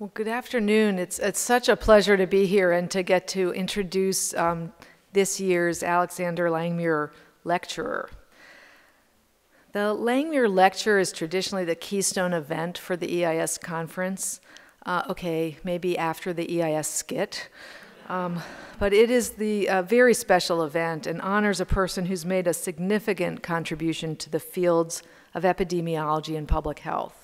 Well, good afternoon. It's, it's such a pleasure to be here and to get to introduce um, this year's Alexander Langmuir Lecturer. The Langmuir Lecture is traditionally the keystone event for the EIS conference. Uh, okay, maybe after the EIS skit. Um, but it is the uh, very special event and honors a person who's made a significant contribution to the fields of epidemiology and public health.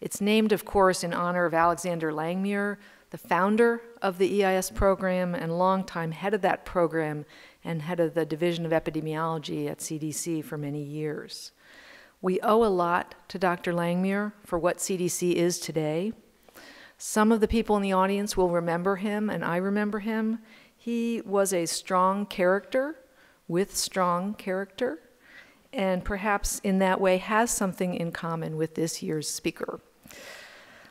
It's named, of course, in honor of Alexander Langmuir, the founder of the EIS program and longtime head of that program and head of the Division of Epidemiology at CDC for many years. We owe a lot to Dr. Langmuir for what CDC is today. Some of the people in the audience will remember him, and I remember him. He was a strong character with strong character, and perhaps in that way has something in common with this year's speaker.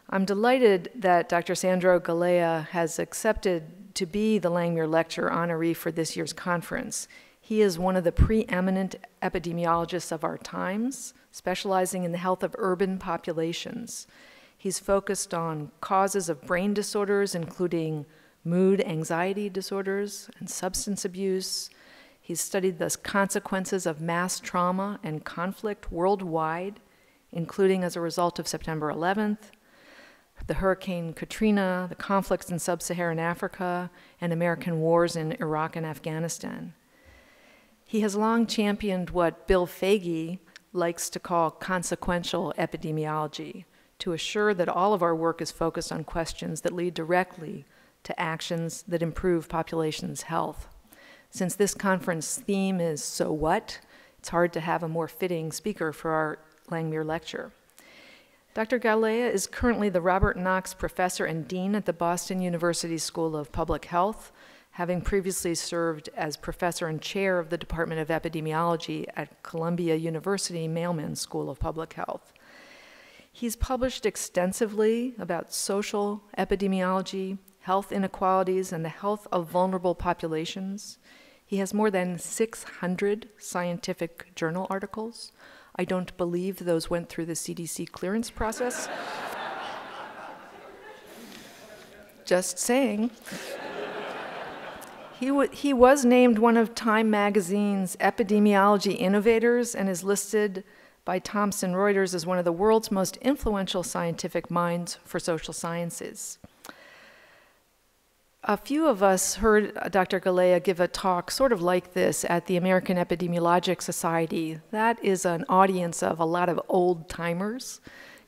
I'm delighted that Dr. Sandro Galea has accepted to be the Langmuir Lecture honoree for this year's conference. He is one of the preeminent epidemiologists of our times, specializing in the health of urban populations. He's focused on causes of brain disorders, including mood anxiety disorders and substance abuse. He's studied the consequences of mass trauma and conflict worldwide, including as a result of September 11th, the Hurricane Katrina, the conflicts in sub Saharan Africa, and American wars in Iraq and Afghanistan. He has long championed what Bill Foege likes to call consequential epidemiology to assure that all of our work is focused on questions that lead directly to actions that improve populations' health. Since this conference theme is So What, it's hard to have a more fitting speaker for our Langmuir lecture. Dr. Galea is currently the Robert Knox Professor and Dean at the Boston University School of Public Health, having previously served as Professor and Chair of the Department of Epidemiology at Columbia University Mailman School of Public Health. He's published extensively about social epidemiology, health inequalities, and the health of vulnerable populations. He has more than 600 scientific journal articles, I don't believe those went through the CDC clearance process. Just saying. He, he was named one of Time magazine's epidemiology innovators and is listed by Thomson Reuters as one of the world's most influential scientific minds for social sciences. A few of us heard Dr. Galea give a talk sort of like this at the American Epidemiologic Society. That is an audience of a lot of old timers.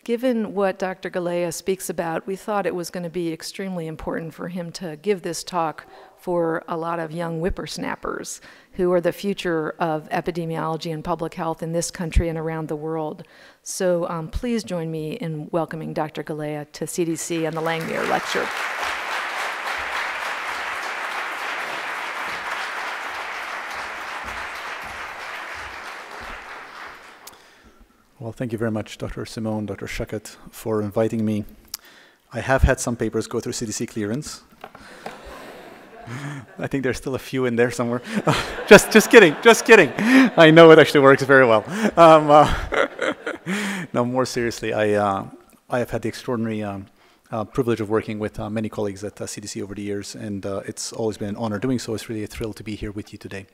Given what Dr. Galea speaks about, we thought it was going to be extremely important for him to give this talk for a lot of young whippersnappers who are the future of epidemiology and public health in this country and around the world. So um, please join me in welcoming Dr. Galea to CDC and the Langmuir Lecture. Well, thank you very much, Dr. Simone, Dr. Schuchat, for inviting me. I have had some papers go through CDC clearance. I think there's still a few in there somewhere. just, just kidding, just kidding. I know it actually works very well. Um, uh, no, more seriously, I, uh, I have had the extraordinary um, uh, privilege of working with uh, many colleagues at CDC uh, over the years, and uh, it's always been an honor doing so. It's really a thrill to be here with you today.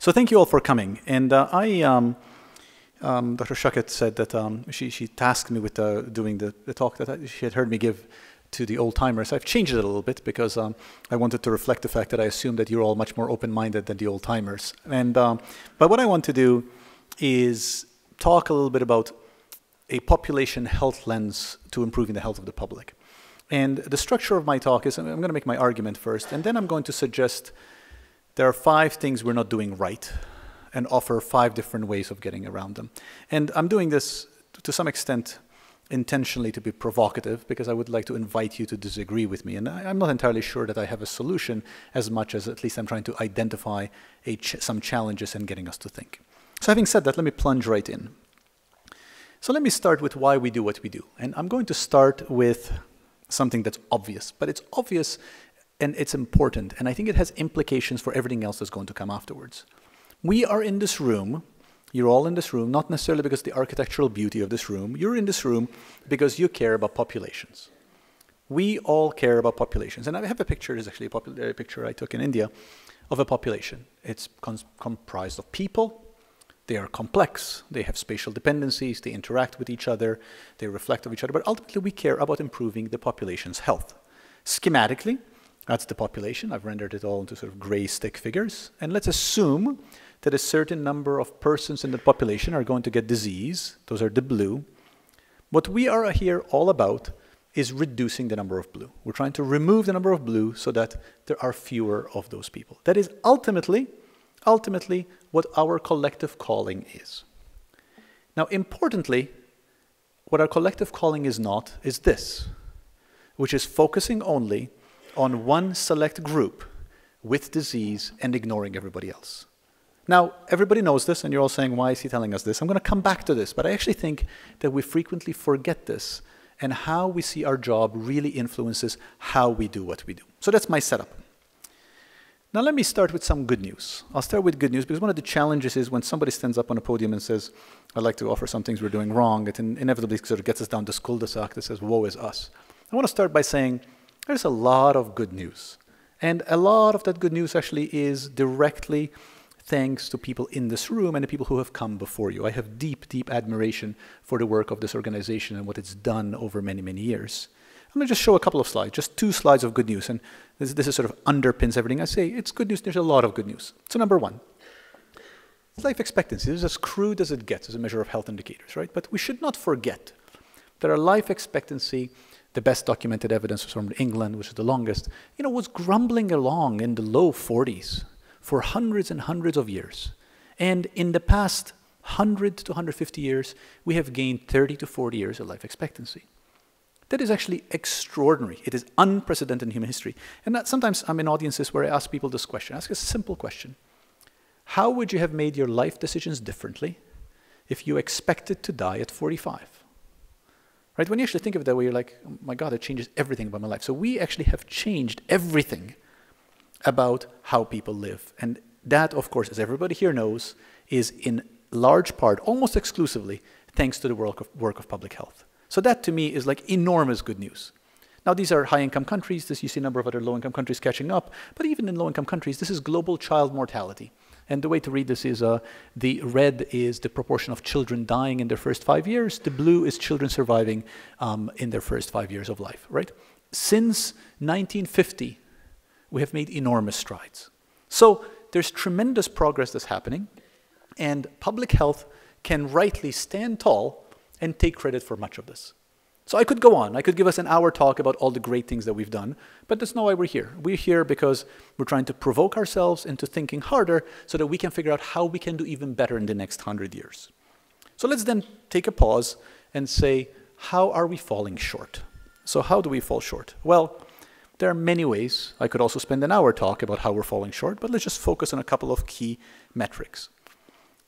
So thank you all for coming. And I. Um, um, Dr. Schuchat said that um, she, she tasked me with uh, doing the, the talk that I, she had heard me give to the old timers. I've changed it a little bit because um, I wanted to reflect the fact that I assume that you're all much more open-minded than the old timers. And um, but what I want to do is talk a little bit about a population health lens to improving the health of the public. And the structure of my talk is I'm going to make my argument first, and then I'm going to suggest there are five things we're not doing right and offer five different ways of getting around them. And I'm doing this to some extent intentionally to be provocative because I would like to invite you to disagree with me. And I, am not entirely sure that I have a solution as much as at least I'm trying to identify ch some challenges and getting us to think. So having said that, let me plunge right in. So let me start with why we do what we do. And I'm going to start with something that's obvious, but it's obvious and it's important. And I think it has implications for everything else that's going to come afterwards. We are in this room, you're all in this room, not necessarily because the architectural beauty of this room, you're in this room because you care about populations. We all care about populations. And I have a picture, it's actually a, a picture I took in India of a population. It's comprised of people, they are complex, they have spatial dependencies, they interact with each other, they reflect of each other, but ultimately we care about improving the population's health. Schematically, that's the population. I've rendered it all into sort of gray stick figures. And let's assume that a certain number of persons in the population are going to get disease. Those are the blue. What we are here all about is reducing the number of blue. We're trying to remove the number of blue so that there are fewer of those people. That is ultimately, ultimately what our collective calling is. Now, importantly, what our collective calling is not is this, which is focusing only on one select group with disease and ignoring everybody else. Now, everybody knows this, and you're all saying, why is he telling us this? I'm going to come back to this, but I actually think that we frequently forget this, and how we see our job really influences how we do what we do. So that's my setup. Now, let me start with some good news. I'll start with good news because one of the challenges is when somebody stands up on a podium and says, I'd like to offer some things we're doing wrong, it inevitably sort of gets us down to cul-de-sac that says, woe is us. I want to start by saying there's a lot of good news. And a lot of that good news actually is directly thanks to people in this room and the people who have come before you. I have deep, deep admiration for the work of this organization and what it's done over many, many years. I'm going to just show a couple of slides, just two slides of good news. And this, this is sort of underpins everything I say. It's good news. There's a lot of good news. So number one, life expectancy. This is as crude as it gets as a measure of health indicators, right? But we should not forget that our life expectancy, the best documented evidence was from England, which is the longest, you know, was grumbling along in the low 40s for hundreds and hundreds of years. And in the past 100 to 150 years, we have gained 30 to 40 years of life expectancy. That is actually extraordinary. It is unprecedented in human history. And sometimes I'm in audiences where I ask people this question. I ask a simple question. How would you have made your life decisions differently if you expected to die at 45? Right? When you actually think of it that way, you're like, oh my God, it changes everything about my life. So we actually have changed everything about how people live. And that, of course, as everybody here knows, is in large part, almost exclusively, thanks to the work of, work of public health. So that to me is like enormous good news. Now, these are high income countries. This, you see a number of other low income countries catching up. But even in low income countries, this is global child mortality. And the way to read this is uh, the red is the proportion of children dying in their first five years. The blue is children surviving um, in their first five years of life, right? Since 1950, we have made enormous strides. So there's tremendous progress that's happening, and public health can rightly stand tall and take credit for much of this. So I could go on. I could give us an hour talk about all the great things that we've done, but that's not why we're here. We're here because we're trying to provoke ourselves into thinking harder so that we can figure out how we can do even better in the next hundred years. So let's then take a pause and say, how are we falling short? So how do we fall short? Well, there are many ways. I could also spend an hour talk about how we're falling short, but let's just focus on a couple of key metrics.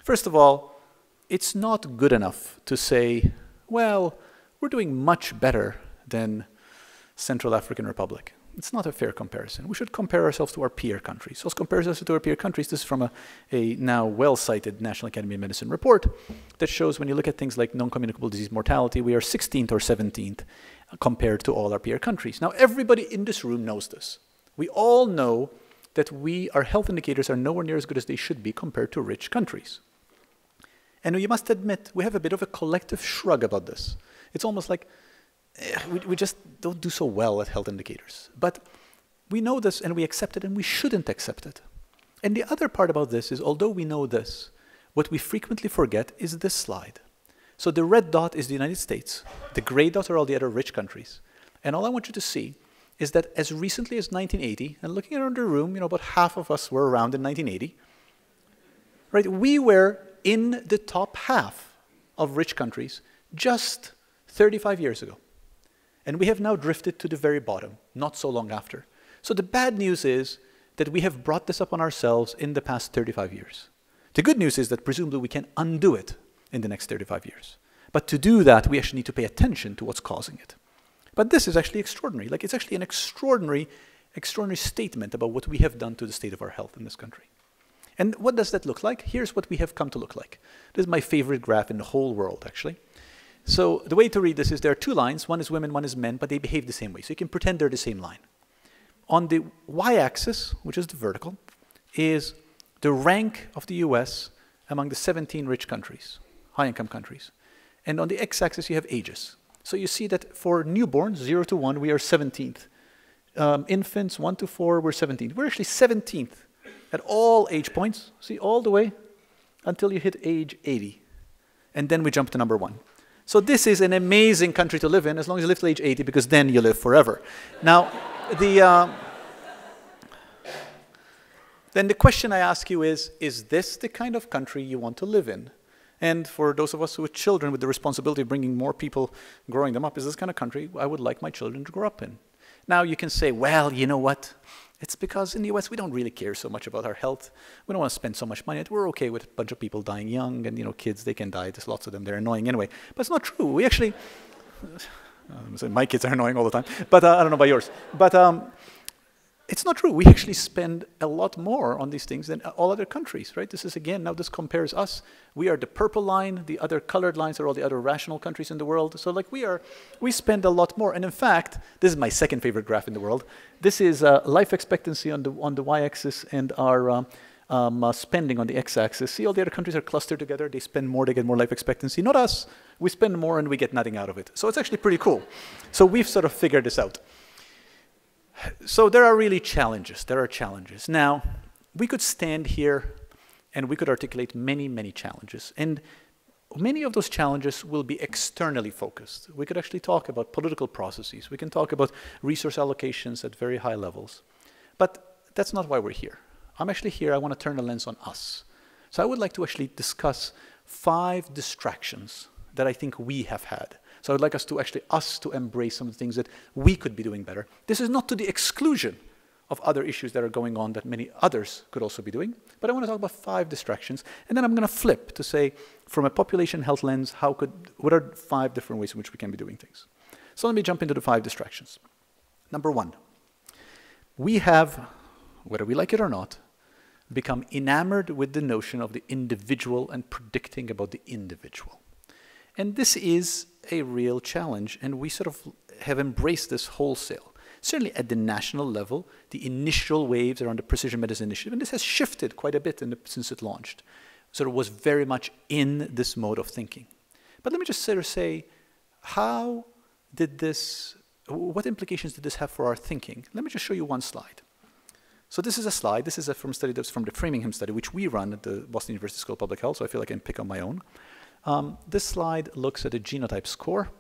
First of all, it's not good enough to say, well, we're doing much better than Central African Republic. It's not a fair comparison. We should compare ourselves to our peer countries. So let's compare ourselves to our peer countries. This is from a, a now well-cited National Academy of Medicine report that shows when you look at things like non-communicable disease mortality, we are 16th or 17th compared to all our peer countries. Now, everybody in this room knows this. We all know that we, our health indicators are nowhere near as good as they should be compared to rich countries. And you must admit, we have a bit of a collective shrug about this. It's almost like eh, we, we just don't do so well at health indicators. But we know this and we accept it and we shouldn't accept it. And the other part about this is, although we know this, what we frequently forget is this slide. So the red dot is the United States. The gray dot are all the other rich countries. And all I want you to see is that as recently as 1980, and looking around the room, you know, about half of us were around in 1980, right? We were in the top half of rich countries just 35 years ago. And we have now drifted to the very bottom, not so long after. So the bad news is that we have brought this up on ourselves in the past 35 years. The good news is that presumably we can undo it in the next 35 years. But to do that, we actually need to pay attention to what's causing it. But this is actually extraordinary. Like, it's actually an extraordinary, extraordinary statement about what we have done to the state of our health in this country. And what does that look like? Here's what we have come to look like. This is my favorite graph in the whole world, actually. So the way to read this is there are two lines. One is women, one is men, but they behave the same way. So you can pretend they're the same line. On the y-axis, which is the vertical, is the rank of the US among the 17 rich countries, high-income countries. And on the x-axis, you have ages. So you see that for newborns, 0 to 1, we are 17th. Um, infants, 1 to 4, we're 17th. We're actually 17th at all age points, see, all the way until you hit age 80. And then we jump to number 1. So this is an amazing country to live in as long as you live to age 80 because then you live forever. Now, the... Uh, then the question I ask you is, is this the kind of country you want to live in? And for those of us with children with the responsibility of bringing more people, growing them up, is this kind of country I would like my children to grow up in? Now you can say, well, you know what? It's because in the US we don't really care so much about our health. We don't want to spend so much money. We're okay with a bunch of people dying young, and you know, kids they can die. There's lots of them. They're annoying anyway. But it's not true. We actually, my kids are annoying all the time. But uh, I don't know about yours. But um, it's not true. We actually spend a lot more on these things than all other countries, right? This is again, now this compares us. We are the purple line, the other colored lines are all the other rational countries in the world. So like we are, we spend a lot more. And in fact, this is my second favorite graph in the world. This is uh, life expectancy on the, on the y-axis and our um, um, uh, spending on the x-axis. See, all the other countries are clustered together. They spend more, they get more life expectancy. Not us. We spend more and we get nothing out of it. So it's actually pretty cool. So we've sort of figured this out. So there are really challenges. There are challenges. Now, we could stand here and we could articulate many, many challenges. And many of those challenges will be externally focused. We could actually talk about political processes. We can talk about resource allocations at very high levels. But that's not why we're here. I'm actually here, I want to turn the lens on us. So I would like to actually discuss five distractions that I think we have had so I'd like us to actually, us to embrace some of the things that we could be doing better. This is not to the exclusion of other issues that are going on that many others could also be doing. But I want to talk about five distractions, and then I'm going to flip to say, from a population health lens, how could, what are five different ways in which we can be doing things? So let me jump into the five distractions. Number one, we have, whether we like it or not, become enamored with the notion of the individual and predicting about the individual. And this is a real challenge, and we sort of have embraced this wholesale. Certainly at the national level, the initial waves around the precision medicine initiative, and this has shifted quite a bit the, since it launched, sort of was very much in this mode of thinking. But let me just sort of say, how did this, what implications did this have for our thinking? Let me just show you one slide. So this is a slide. This is a from study that's from the Framingham study, which we run at the Boston University School of Public Health, so I feel like I can pick on my own. Um, this slide looks at a genotype score.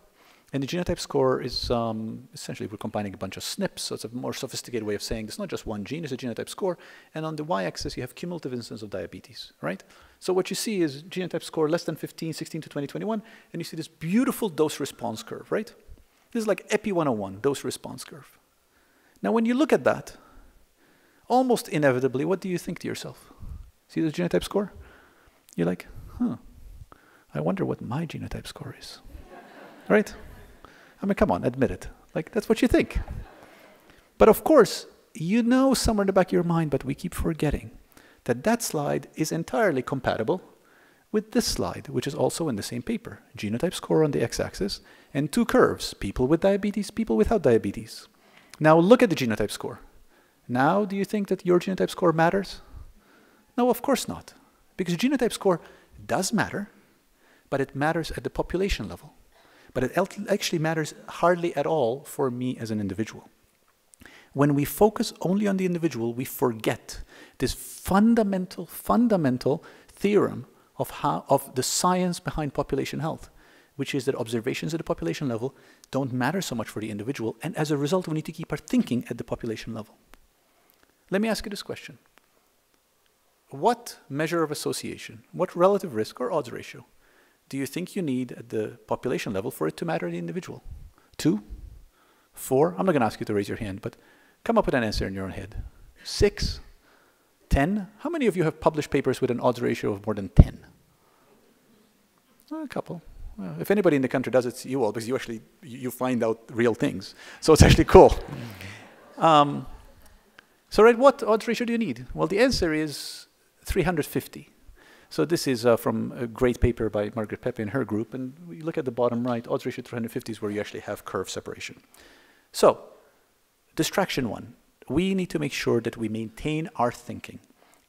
And the genotype score is um, essentially we're combining a bunch of SNPs, so it's a more sophisticated way of saying it's not just one gene, it's a genotype score. And on the y-axis, you have cumulative incidence of diabetes, right? So what you see is genotype score less than 15, 16 to 20, 21, and you see this beautiful dose response curve, right? This is like EPI 101, dose response curve. Now, when you look at that, almost inevitably, what do you think to yourself? See the genotype score? You're like, huh, I wonder what my genotype score is. right? I mean, come on, admit it. Like, that's what you think. But of course, you know somewhere in the back of your mind, but we keep forgetting that that slide is entirely compatible with this slide, which is also in the same paper. Genotype score on the x-axis, and two curves, people with diabetes, people without diabetes. Now look at the genotype score. Now, do you think that your genotype score matters? No, of course not. Because genotype score does matter, but it matters at the population level. But it actually matters hardly at all for me as an individual. When we focus only on the individual, we forget this fundamental, fundamental theorem of, how, of the science behind population health, which is that observations at the population level don't matter so much for the individual, and as a result, we need to keep our thinking at the population level. Let me ask you this question. What measure of association, what relative risk or odds ratio do you think you need at the population level for it to matter to the individual? Two? Four? I'm not going to ask you to raise your hand, but come up with an answer in your own head. Six? Ten? How many of you have published papers with an odds ratio of more than 10? a couple. If anybody in the country does it, it's you all, because you actually you find out real things. So it's actually cool. Um, so right, what odds ratio do you need? Well, the answer is 350. So this is uh, from a great paper by Margaret Pepe and her group. And you look at the bottom right, odds ratio 350 is where you actually have curve separation. So distraction one, we need to make sure that we maintain our thinking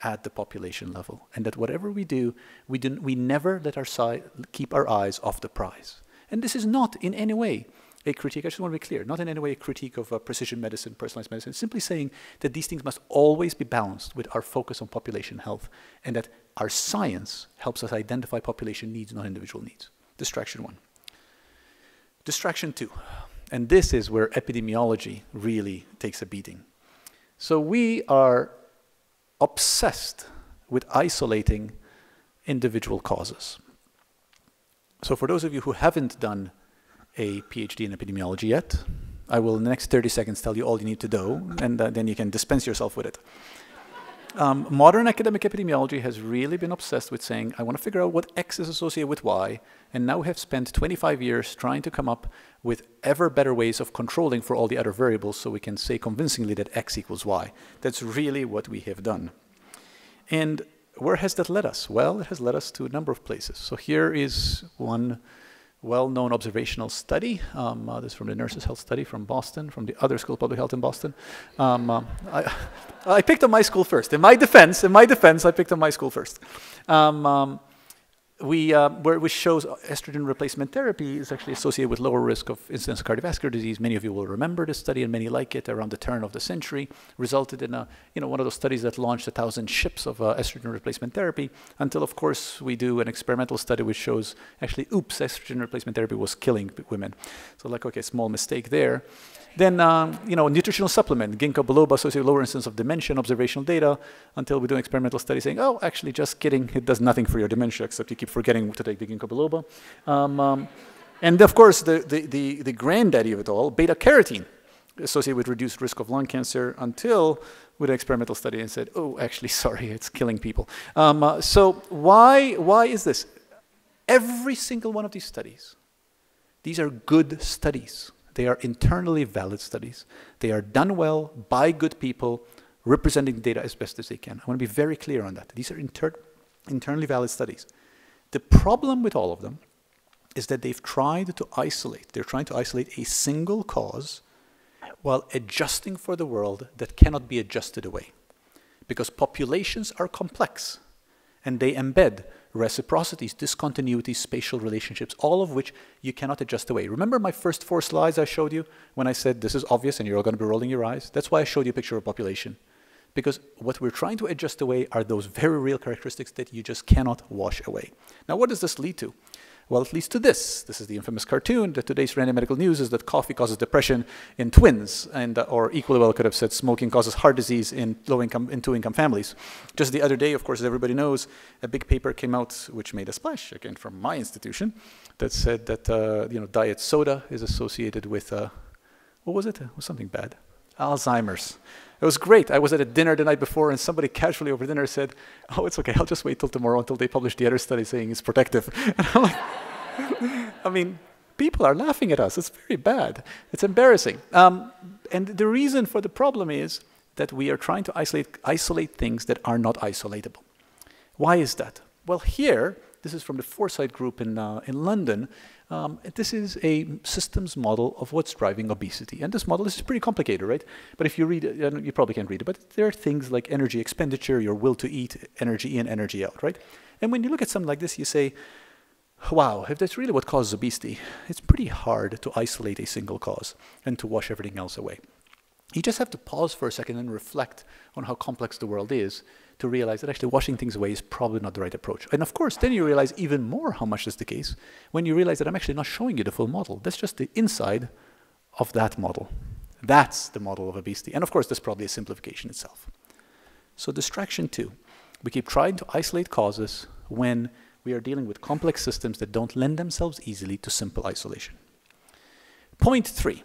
at the population level and that whatever we do, we, do, we never let our side, keep our eyes off the prize. And this is not in any way a critique, I just want to be clear, not in any way a critique of uh, precision medicine, personalized medicine, simply saying that these things must always be balanced with our focus on population health and that our science helps us identify population needs, not individual needs. Distraction one. Distraction two, and this is where epidemiology really takes a beating. So we are obsessed with isolating individual causes. So for those of you who haven't done a PhD in epidemiology yet, I will in the next 30 seconds tell you all you need to know, and uh, then you can dispense yourself with it. Um, modern academic epidemiology has really been obsessed with saying, I want to figure out what X is associated with Y, and now have spent 25 years trying to come up with ever better ways of controlling for all the other variables so we can say convincingly that X equals Y. That's really what we have done. And where has that led us? Well, it has led us to a number of places. So here is one well-known observational study. Um, uh, this is from the Nurses' Health Study from Boston, from the other School of Public Health in Boston. Um, uh, I, I, picked up my school first. In my defense, in my defense, I picked up my school first. Um, um we, uh, where, which shows estrogen replacement therapy is actually associated with lower risk of incidence of cardiovascular disease. Many of you will remember this study, and many like it. Around the turn of the century, resulted in a, you know, one of those studies that launched a thousand ships of uh, estrogen replacement therapy. Until, of course, we do an experimental study which shows actually, oops, estrogen replacement therapy was killing women. So, like, okay, small mistake there. Then, um, you know, nutritional supplement, ginkgo biloba associated lower incidence of dementia observational data until we do an experimental study saying, oh, actually, just kidding, it does nothing for your dementia except you keep forgetting to take the ginkgo biloba. Um, um, and of course, the, the, the, the granddaddy of it all, beta carotene, associated with reduced risk of lung cancer until with an experimental study and said, oh, actually, sorry, it's killing people. Um, uh, so why, why is this? Every single one of these studies, these are good studies. They are internally valid studies. They are done well by good people, representing data as best as they can. I want to be very clear on that. These are inter internally valid studies. The problem with all of them is that they've tried to isolate, they're trying to isolate a single cause while adjusting for the world that cannot be adjusted away. Because populations are complex and they embed reciprocities, discontinuities, spatial relationships, all of which you cannot adjust away. Remember my first four slides I showed you when I said this is obvious and you're all going to be rolling your eyes? That's why I showed you a picture of population. Because what we're trying to adjust away are those very real characteristics that you just cannot wash away. Now, what does this lead to? Well, it leads to this. This is the infamous cartoon that today's random medical news is that coffee causes depression in twins, and uh, or equally well could have said smoking causes heart disease in low-income, in two-income families. Just the other day, of course, as everybody knows, a big paper came out which made a splash again from my institution that said that uh, you know diet soda is associated with uh, what was it? It was something bad, Alzheimer's. It was great. I was at a dinner the night before, and somebody casually over dinner said, "Oh, it's okay. I'll just wait till tomorrow until they publish the other study saying it's protective." And I'm like, I mean, people are laughing at us. It's very bad. It's embarrassing. Um, and the reason for the problem is that we are trying to isolate, isolate things that are not isolatable. Why is that? Well, here, this is from the Foresight Group in, uh, in London. Um, this is a systems model of what's driving obesity. And this model is pretty complicated, right? But if you read it, you probably can't read it, but there are things like energy expenditure, your will to eat, energy in, energy out, right? And when you look at something like this, you say, wow, if that's really what causes obesity, it's pretty hard to isolate a single cause and to wash everything else away. You just have to pause for a second and reflect on how complex the world is to realize that actually washing things away is probably not the right approach. And of course, then you realize even more how much is the case when you realize that I'm actually not showing you the full model. That's just the inside of that model. That's the model of obesity. And of course, that's probably a simplification itself. So distraction two. We keep trying to isolate causes when we are dealing with complex systems that don't lend themselves easily to simple isolation. Point three.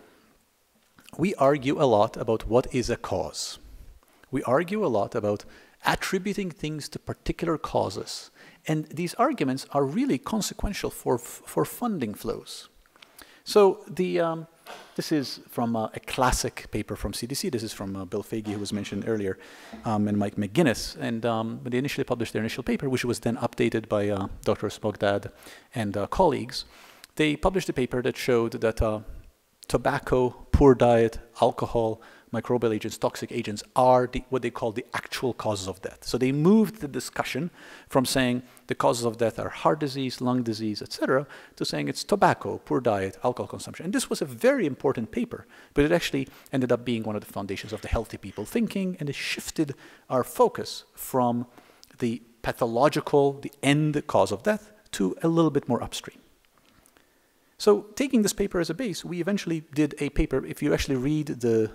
We argue a lot about what is a cause. We argue a lot about attributing things to particular causes. And these arguments are really consequential for, for funding flows. So the, um, this is from uh, a classic paper from CDC. This is from uh, Bill Foege, who was mentioned earlier, um, and Mike McGinnis. And um, they initially published their initial paper, which was then updated by uh, Dr. Mokdad and uh, colleagues. They published a paper that showed that uh, tobacco, poor diet, alcohol, microbial agents, toxic agents are the, what they call the actual causes of death. So they moved the discussion from saying the causes of death are heart disease, lung disease, etc., to saying it's tobacco, poor diet, alcohol consumption. And this was a very important paper, but it actually ended up being one of the foundations of the healthy people thinking, and it shifted our focus from the pathological, the end cause of death, to a little bit more upstream. So taking this paper as a base, we eventually did a paper. If you actually read the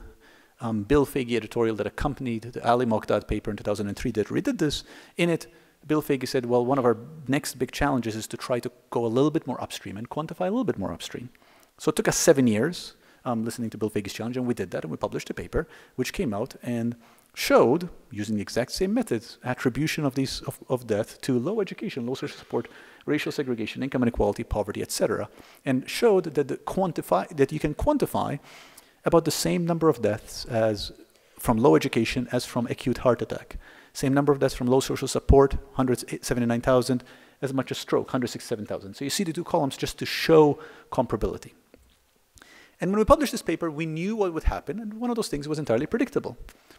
um, Bill Foege editorial that accompanied the Ali Mokdad paper in 2003 that redid this, in it, Bill Foege said, well, one of our next big challenges is to try to go a little bit more upstream and quantify a little bit more upstream. So it took us seven years um, listening to Bill Foege's challenge, and we did that, and we published a paper which came out and showed, using the exact same methods, attribution of these of, of death to low education, low social support, racial segregation, income inequality, poverty, etc., and showed that the quantify that you can quantify about the same number of deaths as from low education as from acute heart attack. Same number of deaths from low social support, 179,000, as much as stroke, 167,000. So you see the two columns just to show comparability. And when we published this paper, we knew what would happen, and one of those things was entirely predictable,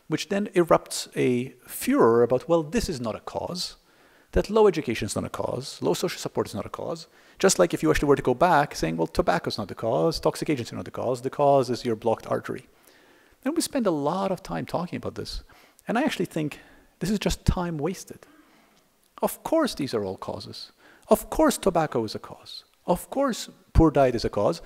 which then erupts a furor about, well, this is not a cause, that low education is not a cause, low social support is not a cause, just like if you actually were to go back saying, well, tobacco is not the cause, toxic agents are not the cause, the cause is your blocked artery. And we spend a lot of time talking about this. And I actually think this is just time wasted. Of course, these are all causes. Of course, tobacco is a cause. Of course, poor diet is a cause.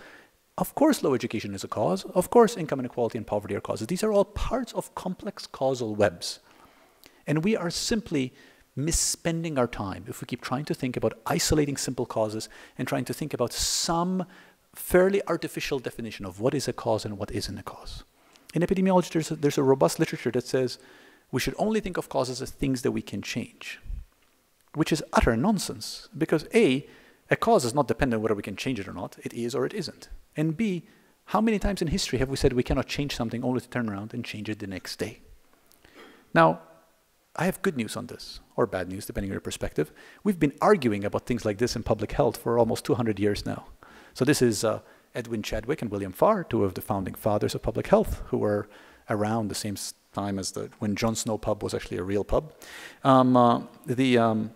Of course, low education is a cause. Of course, income inequality and poverty are causes. These are all parts of complex causal webs. And we are simply misspending our time if we keep trying to think about isolating simple causes and trying to think about some fairly artificial definition of what is a cause and what isn't a cause. In epidemiology, there's a, there's a robust literature that says we should only think of causes as things that we can change, which is utter nonsense because A, a cause is not dependent on whether we can change it or not, it is or it isn't. And B, how many times in history have we said we cannot change something only to turn around and change it the next day? Now, I have good news on this, or bad news, depending on your perspective. We've been arguing about things like this in public health for almost 200 years now. So this is uh, Edwin Chadwick and William Farr, two of the founding fathers of public health, who were around the same time as the when John Snow pub was actually a real pub. Um, uh, the um,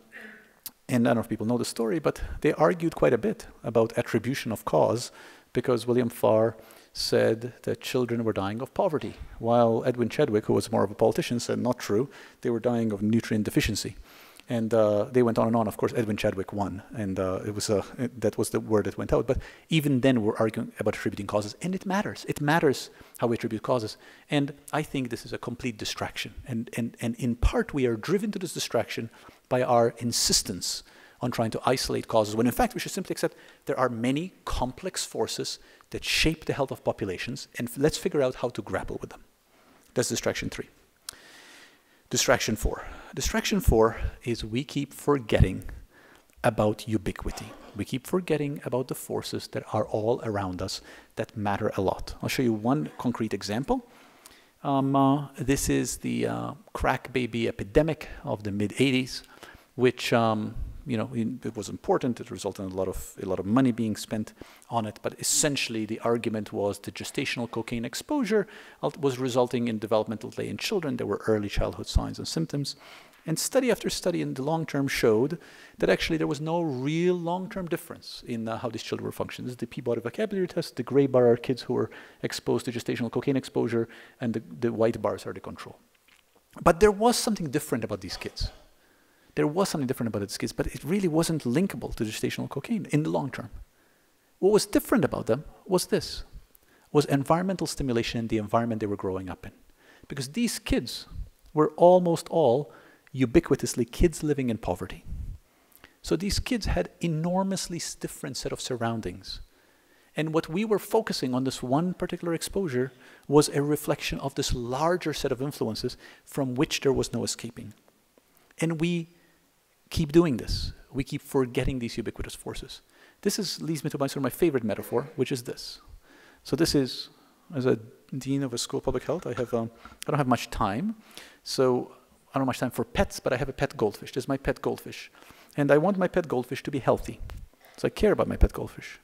and I don't know if people know the story, but they argued quite a bit about attribution of cause because William Farr said that children were dying of poverty, while Edwin Chadwick, who was more of a politician, said not true. They were dying of nutrient deficiency. And uh, they went on and on. Of course, Edwin Chadwick won, and uh, it was uh, that was the word that went out. But even then, we're arguing about attributing causes, and it matters. It matters how we attribute causes. And I think this is a complete distraction. And, and, and in part, we are driven to this distraction by our insistence on trying to isolate causes, when in fact we should simply accept there are many complex forces that shape the health of populations, and let's figure out how to grapple with them. That's distraction three. Distraction four. Distraction four is we keep forgetting about ubiquity. We keep forgetting about the forces that are all around us that matter a lot. I'll show you one concrete example. Um, uh, this is the uh, crack baby epidemic of the mid 80s, which um, you know, it was important. It resulted in a lot of a lot of money being spent on it. But essentially, the argument was the gestational cocaine exposure was resulting in developmental delay in children. There were early childhood signs and symptoms. And study after study in the long term showed that actually there was no real long term difference in uh, how these children were functioning. This is the Peabody vocabulary test. The gray bar are kids who were exposed to gestational cocaine exposure, and the, the white bars are the control. But there was something different about these kids there was something different about its kids, but it really wasn't linkable to gestational cocaine in the long term. What was different about them was this, was environmental stimulation in the environment they were growing up in. Because these kids were almost all ubiquitously kids living in poverty. So these kids had enormously different set of surroundings. And what we were focusing on this one particular exposure was a reflection of this larger set of influences from which there was no escaping. And we keep doing this. We keep forgetting these ubiquitous forces. This is, leads me to my, sort of my favorite metaphor, which is this. So this is, as a dean of a school of public health, I, have, um, I don't have much time. So I don't have much time for pets, but I have a pet goldfish. This is my pet goldfish. And I want my pet goldfish to be healthy. So I care about my pet goldfish.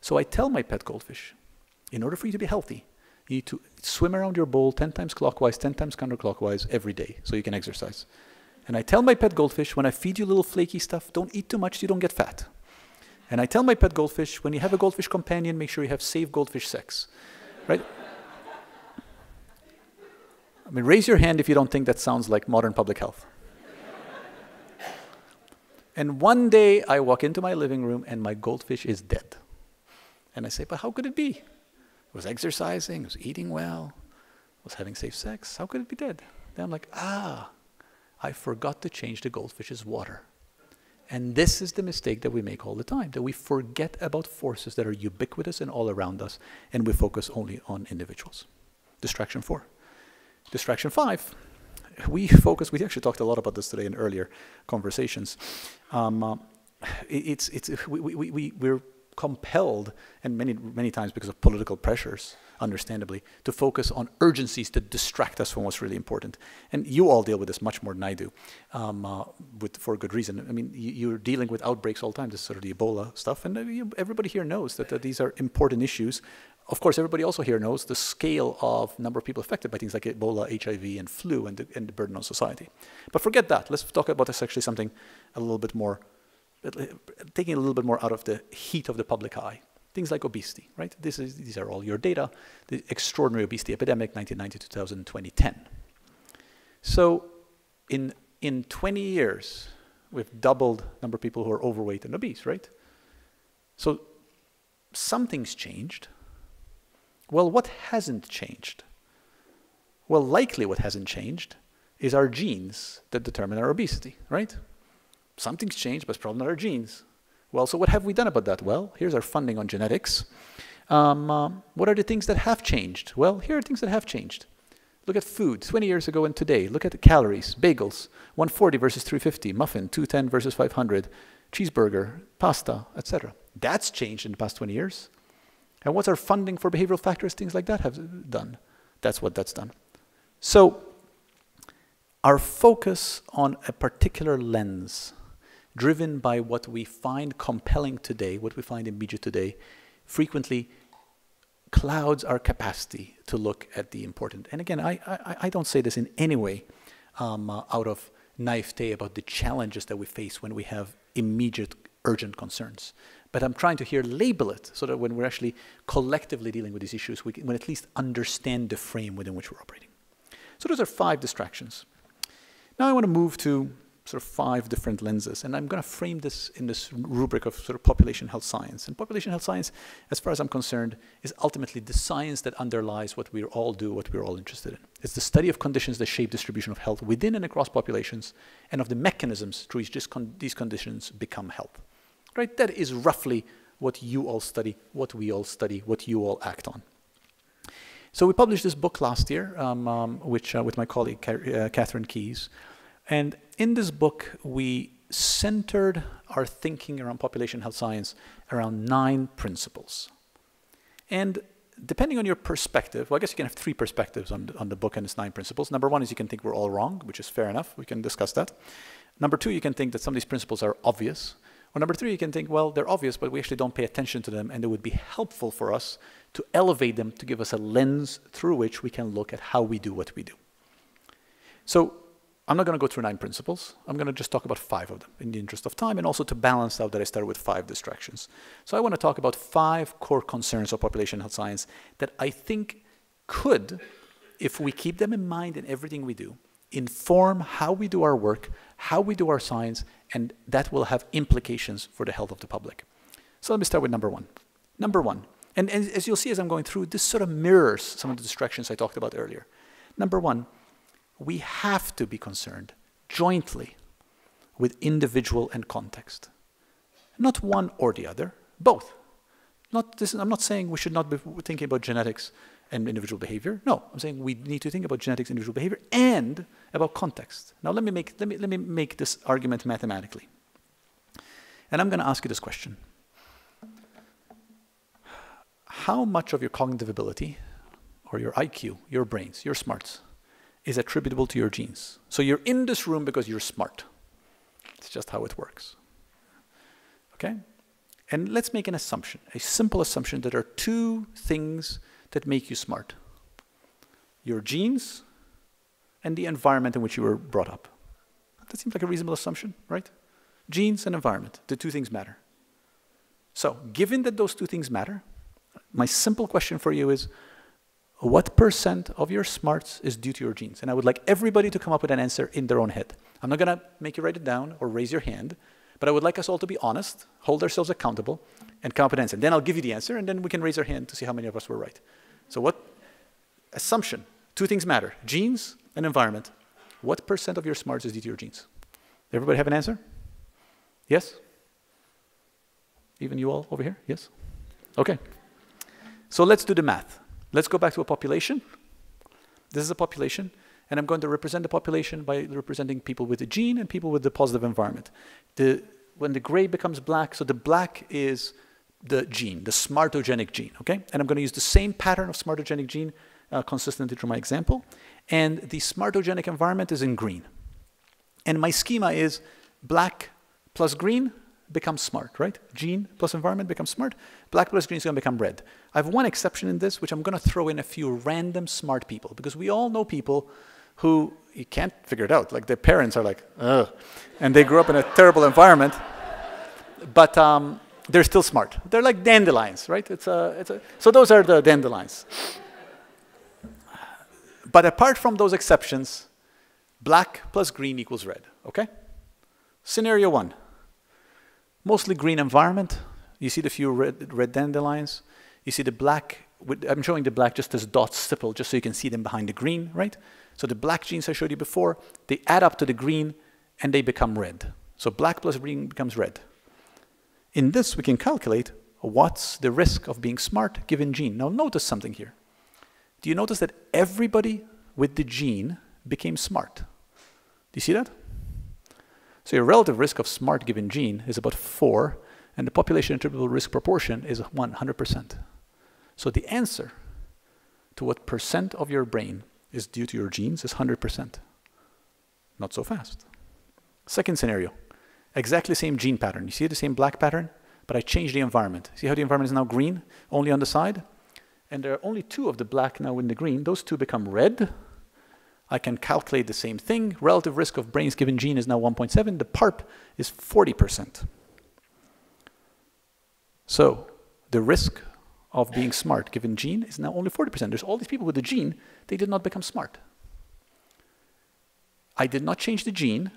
So I tell my pet goldfish, in order for you to be healthy, you need to swim around your bowl 10 times clockwise, 10 times counterclockwise every day so you can exercise. And I tell my pet goldfish, when I feed you little flaky stuff, don't eat too much you don't get fat. And I tell my pet goldfish, when you have a goldfish companion, make sure you have safe goldfish sex. Right? I mean, raise your hand if you don't think that sounds like modern public health. and one day I walk into my living room and my goldfish is dead. And I say, but how could it be? It was exercising, it was eating well, it was having safe sex. How could it be dead? Then I'm like, ah, I forgot to change the goldfish's water. And this is the mistake that we make all the time, that we forget about forces that are ubiquitous and all around us, and we focus only on individuals. Distraction four. Distraction five, we focus, we actually talked a lot about this today in earlier conversations. Um, uh, it, it's, it's, we, we, we, we're compelled, and many, many times because of political pressures, understandably, to focus on urgencies that distract us from what's really important. And you all deal with this much more than I do, um, uh, with, for good reason. I mean, you, are dealing with outbreaks all the time. This is sort of the Ebola stuff, and uh, everybody here knows that, that these are important issues. Of course, everybody also here knows the scale of number of people affected by things like Ebola, HIV, and flu, and the, and the burden on society. But forget that. Let's talk about this actually something a little bit more taking a little bit more out of the heat of the public eye. Things like obesity, right? This is, these are all your data. The extraordinary obesity epidemic, 1990 to 2010. So in, in 20 years, we've doubled the number of people who are overweight and obese, right? So something's changed. Well, what hasn't changed? Well, likely what hasn't changed is our genes that determine our obesity, right? something's changed, but it's probably not our genes. Well, so what have we done about that? Well, here's our funding on genetics. Um, uh, what are the things that have changed? Well, here are things that have changed. Look at food, 20 years ago and today. Look at the calories, bagels, 140 versus 350, muffin, 210 versus 500, cheeseburger, pasta, etc. That's changed in the past 20 years. And what's our funding for behavioral factors, things like that have done? That's what that's done. So our focus on a particular lens driven by what we find compelling today, what we find in immediate today, frequently clouds our capacity to look at the important. And again, I, I, I don't say this in any way um, uh, out of naivete about the challenges that we face when we have immediate, urgent concerns. But I'm trying to here label it so that when we're actually collectively dealing with these issues, we can at least understand the frame within which we're operating. So those are five distractions. Now I want to move to sort of five different lenses. And I'm going to frame this in this rubric of sort of population health science. And population health science, as far as I'm concerned, is ultimately the science that underlies what we all do, what we're all interested in. It's the study of conditions that shape distribution of health within and across populations, and of the mechanisms through which con these conditions become health. Right? That is roughly what you all study, what we all study, what you all act on. So we published this book last year, um, um, which uh, with my colleague uh, Katherine Keyes, and in this book, we centered our thinking around population health science around nine principles. And depending on your perspective, well, I guess you can have three perspectives on on the book and its nine principles. Number one is you can think we're all wrong, which is fair enough. We can discuss that. Number two, you can think that some of these principles are obvious. Or number three, you can think, well, they're obvious, but we actually don't pay attention to them, and it would be helpful for us to elevate them to give us a lens through which we can look at how we do what we do. So I'm not going to go through nine principles. I'm going to just talk about five of them in the interest of time and also to balance out that I started with five distractions. So I want to talk about five core concerns of population health science that I think could, if we keep them in mind in everything we do, inform how we do our work, how we do our science, and that will have implications for the health of the public. So let me start with number one. Number one, and, and as you'll see as I'm going through, this sort of mirrors some of the distractions I talked about earlier. Number one, we have to be concerned jointly with individual and context. Not one or the other, both. Not this, I'm not saying we should not be thinking about genetics and individual behavior. No, I'm saying we need to think about genetics, individual behavior, and about context. Now, let me make, let me, let me make this argument mathematically. And I'm going to ask you this question How much of your cognitive ability, or your IQ, your brains, your smarts, is attributable to your genes? So you're in this room because you're smart. It's just how it works. Okay? And let's make an assumption, a simple assumption that there are two things that make you smart your genes and the environment in which you were brought up. That seems like a reasonable assumption, right? Genes and environment, the two things matter. So, given that those two things matter, my simple question for you is what percent of your smarts is due to your genes? And I would like everybody to come up with an answer in their own head. I'm not going to make you write it down or raise your hand, but I would like us all to be honest, hold ourselves accountable, and come up with an answer. And Then I'll give you the answer, and then we can raise our hand to see how many of us were right. So, what assumption? Two things matter genes and environment. What percent of your smarts is due to your genes? Everybody have an answer? Yes? Even you all over here? Yes? Okay. So let's do the math. Let's go back to a population. This is a population, and I'm going to represent the population by representing people with a gene and people with the positive environment. The, when the gray becomes black, so the black is the gene, the smartogenic gene, okay? And I'm going to use the same pattern of smartogenic gene uh, consistently through my example. And the smartogenic environment is in green. And my schema is black plus green becomes smart, right? Gene plus environment becomes smart. Black plus green is going to become red. I have one exception in this, which I'm going to throw in a few random smart people, because we all know people who you can't figure it out. Like their parents are like, ugh, and they grew up in a terrible environment, but um, they're still smart. They're like dandelions, right? It's a, it's a, so those are the dandelions. But apart from those exceptions, black plus green equals red, okay? Scenario one, mostly green environment. You see the few red, red dandelions. You see the black, I'm showing the black just as dots stipple, just so you can see them behind the green, right? So the black genes I showed you before, they add up to the green and they become red. So black plus green becomes red. In this, we can calculate what's the risk of being smart given gene. Now notice something here. Do you notice that everybody with the gene became smart? Do you see that? So your relative risk of smart given gene is about 4, and the population attributable risk proportion is 100%. So the answer to what percent of your brain is due to your genes is 100%. Not so fast. Second scenario, exactly same gene pattern. You see the same black pattern, but I changed the environment. See how the environment is now green, only on the side? And there are only two of the black now in the green. Those two become red. I can calculate the same thing. Relative risk of brains given gene is now 1.7. The PARP is 40%. So the risk of being smart given gene is now only 40%. There's all these people with the gene, they did not become smart. I did not change the gene.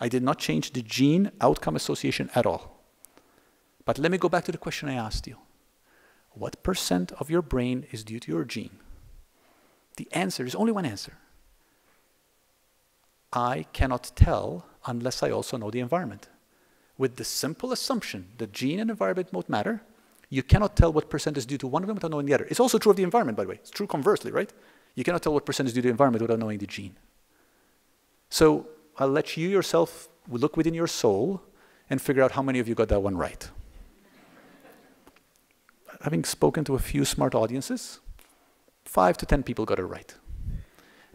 I did not change the gene outcome association at all. But let me go back to the question I asked you. What percent of your brain is due to your gene? The answer is only one answer. I cannot tell unless I also know the environment. With the simple assumption that gene and environment both matter, you cannot tell what percent is due to one of them without knowing the other. It's also true of the environment, by the way. It's true conversely, right? You cannot tell what percent is due to the environment without knowing the gene. So I'll let you yourself look within your soul and figure out how many of you got that one right. Having spoken to a few smart audiences, five to ten people got it right.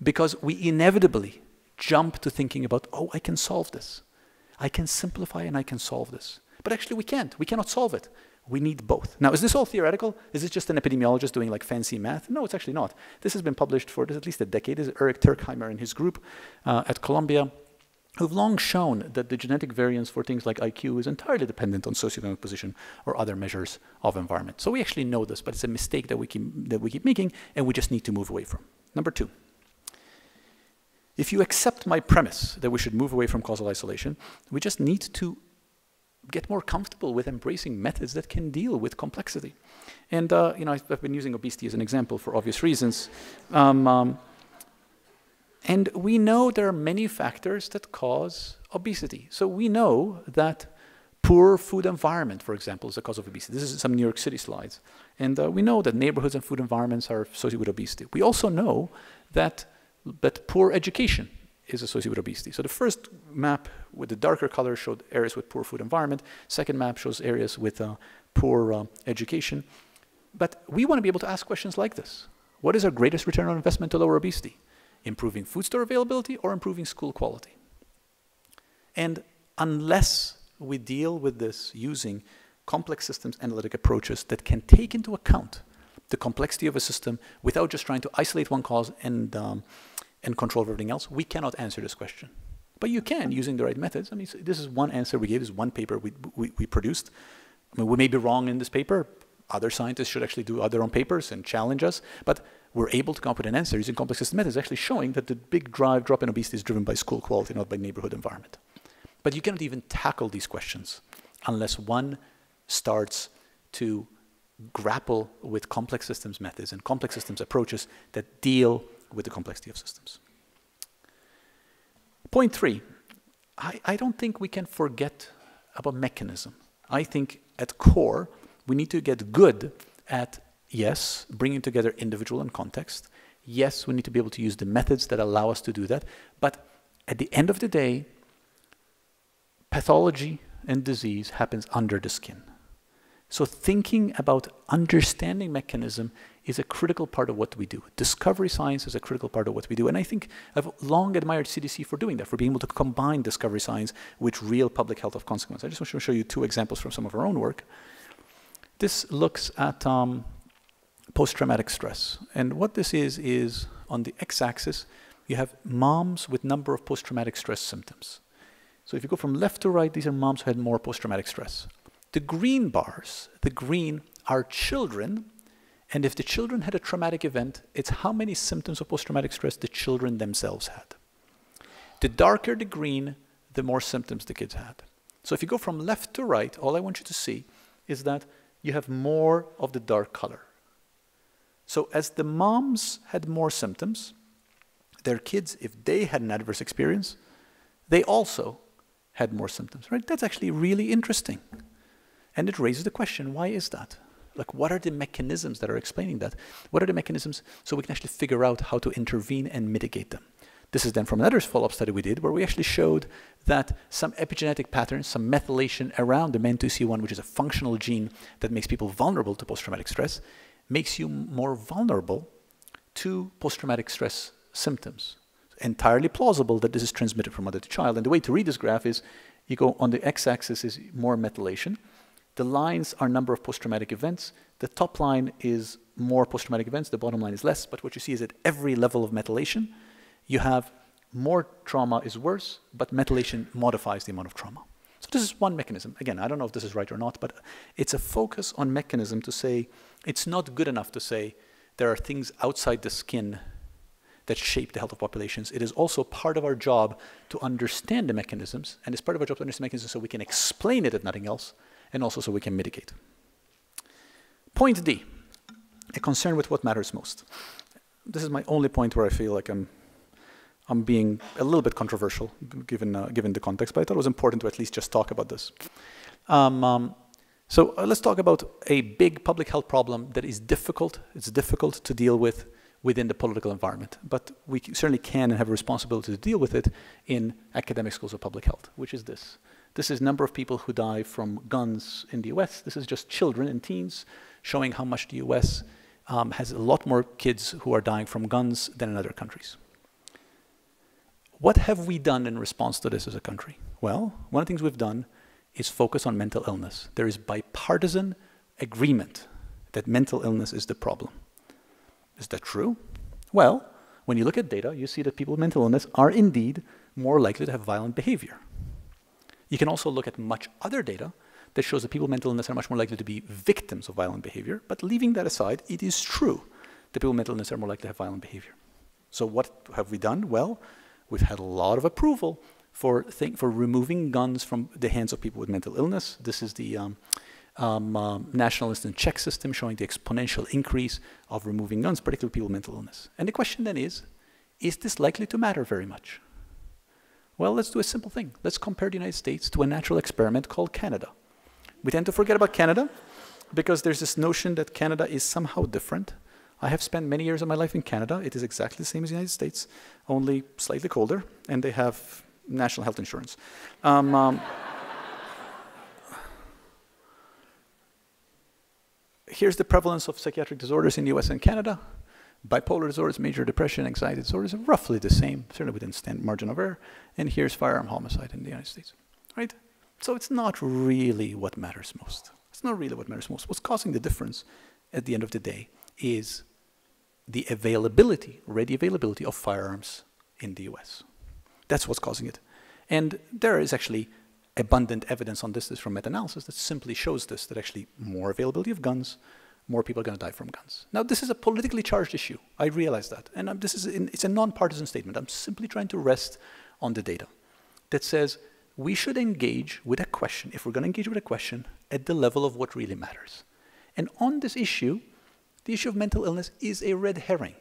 Because we inevitably jump to thinking about, oh, I can solve this. I can simplify and I can solve this. But actually, we can't. We cannot solve it. We need both. Now, is this all theoretical? Is this just an epidemiologist doing like fancy math? No, it's actually not. This has been published for at least a decade. This is Eric Turkheimer and his group uh, at Columbia who've long shown that the genetic variance for things like IQ is entirely dependent on socioeconomic position or other measures of environment. So we actually know this, but it's a mistake that we keep, that we keep making and we just need to move away from. Number two, if you accept my premise that we should move away from causal isolation, we just need to get more comfortable with embracing methods that can deal with complexity. And uh, you know, I've, I've, been using obesity as an example for obvious reasons. Um, um, and we know there are many factors that cause obesity. So we know that Poor food environment, for example, is a cause of obesity. This is some New York City slides. And uh, we know that neighborhoods and food environments are associated with obesity. We also know that, that poor education is associated with obesity. So the first map with the darker color showed areas with poor food environment. Second map shows areas with uh, poor uh, education. But we want to be able to ask questions like this. What is our greatest return on investment to lower obesity? Improving food store availability or improving school quality? And unless we deal with this using complex systems analytic approaches that can take into account the complexity of a system without just trying to isolate one cause and, um, and control everything else, we cannot answer this question. But you can using the right methods. I mean, this is one answer we gave, this is one paper we, we, we produced. I mean, we may be wrong in this paper. Other scientists should actually do other own papers and challenge us. But we're able to come up with an answer using complex system methods, actually showing that the big drive drop in obesity is driven by school quality, not by neighborhood environment. But you cannot even tackle these questions unless one starts to grapple with complex systems methods and complex systems approaches that deal with the complexity of systems. Point three, I, I don't think we can forget about mechanism. I think at core, we need to get good at, yes, bringing together individual and context. Yes, we need to be able to use the methods that allow us to do that. But at the end of the day, pathology and disease happens under the skin. So thinking about understanding mechanism is a critical part of what we do. Discovery science is a critical part of what we do. And I think I've long admired CDC for doing that, for being able to combine discovery science with real public health of consequence. I just want to show you two examples from some of our own work. This looks at um, post-traumatic stress. And what this is, is on the x-axis, you have moms with number of post-traumatic stress symptoms. So if you go from left to right, these are moms who had more post-traumatic stress. The green bars, the green are children, and if the children had a traumatic event, it's how many symptoms of post-traumatic stress the children themselves had. The darker the green, the more symptoms the kids had. So if you go from left to right, all I want you to see is that you have more of the dark color. So as the moms had more symptoms, their kids, if they had an adverse experience, they also had more symptoms, right? That's actually really interesting. And it raises the question, why is that? Like, what are the mechanisms that are explaining that? What are the mechanisms so we can actually figure out how to intervene and mitigate them? This is then from another follow-up study we did where we actually showed that some epigenetic patterns, some methylation around the MAN2C1, which is a functional gene that makes people vulnerable to post-traumatic stress, makes you more vulnerable to post-traumatic stress symptoms. Entirely plausible that this is transmitted from mother to child. And the way to read this graph is you go on the x-axis is more methylation, the lines are number of post-traumatic events. The top line is more post-traumatic events. The bottom line is less. But what you see is at every level of methylation, you have more trauma is worse, but methylation modifies the amount of trauma. So this is one mechanism. Again, I don't know if this is right or not, but it's a focus on mechanism to say it's not good enough to say there are things outside the skin that shape the health of populations. It is also part of our job to understand the mechanisms, and it's part of our job to understand the mechanisms so we can explain it if nothing else, and also so we can mitigate. Point D, a concern with what matters most. This is my only point where I feel like I'm, I'm being a little bit controversial given, uh, given the context, but I thought it was important to at least just talk about this. Um, um, so uh, let's talk about a big public health problem that is difficult. It's difficult to deal with within the political environment, but we certainly can and have a responsibility to deal with it in academic schools of public health, which is this. This is number of people who die from guns in the US. This is just children and teens, showing how much the US um, has a lot more kids who are dying from guns than in other countries. What have we done in response to this as a country? Well, one of the things we've done is focus on mental illness. There is bipartisan agreement that mental illness is the problem. Is that true? Well, when you look at data, you see that people with mental illness are indeed more likely to have violent behavior. You can also look at much other data that shows that people with mental illness are much more likely to be victims of violent behavior. But leaving that aside, it is true that people with mental illness are more likely to have violent behavior. So what have we done? Well, we've had a lot of approval for, for removing guns from the hands of people with mental illness. This is the um, um, um, National Instant Check System showing the exponential increase of removing guns, particularly people with mental illness. And the question then is, is this likely to matter very much? Well, let's do a simple thing. Let's compare the United States to a natural experiment called Canada. We tend to forget about Canada because there's this notion that Canada is somehow different. I have spent many years of my life in Canada. It is exactly the same as the United States, only slightly colder, and they have national health insurance. Um, um, here's the prevalence of psychiatric disorders in the US and Canada. Bipolar disorders, major depression, anxiety disorders are roughly the same, certainly within standard margin of error. And here's firearm homicide in the United States, right? So it's not really what matters most. It's not really what matters most. What's causing the difference at the end of the day is the availability, ready availability of firearms in the US. That's what's causing it. And there is actually abundant evidence on this, this from meta-analysis that simply shows this, that actually more availability of guns, more people are going to die from guns. Now, this is a politically charged issue. I realize that. And this is in, it's a nonpartisan statement. I'm simply trying to rest on the data that says we should engage with a question, if we're going to engage with a question, at the level of what really matters. And on this issue, the issue of mental illness is a red herring.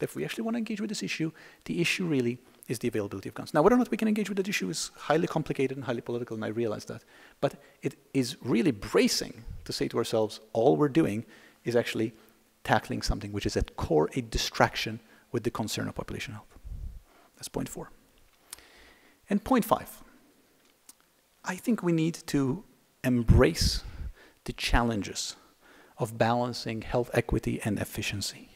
If we actually want to engage with this issue, the issue really is the availability of guns. Now, whether or not we can engage with that issue is highly complicated and highly political, and I realize that. But it is really bracing to say to ourselves, all we're doing is actually tackling something which is at core a distraction with the concern of population health. That's point four. And point five, I think we need to embrace the challenges of balancing health equity and efficiency.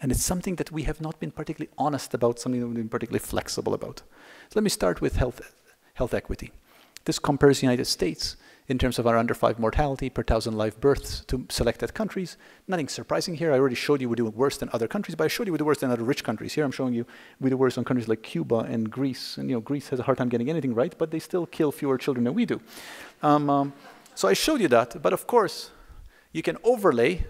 And it's something that we have not been particularly honest about, something that we've been particularly flexible about. So let me start with health, health equity. This compares the United States in terms of our under five mortality per thousand live births to selected countries. Nothing surprising here. I already showed you we do worse than other countries, but I showed you we do worse than other rich countries. Here I'm showing you we do worse on countries like Cuba and Greece. And you know, Greece has a hard time getting anything right, but they still kill fewer children than we do. Um, um, so I showed you that, but of course, you can overlay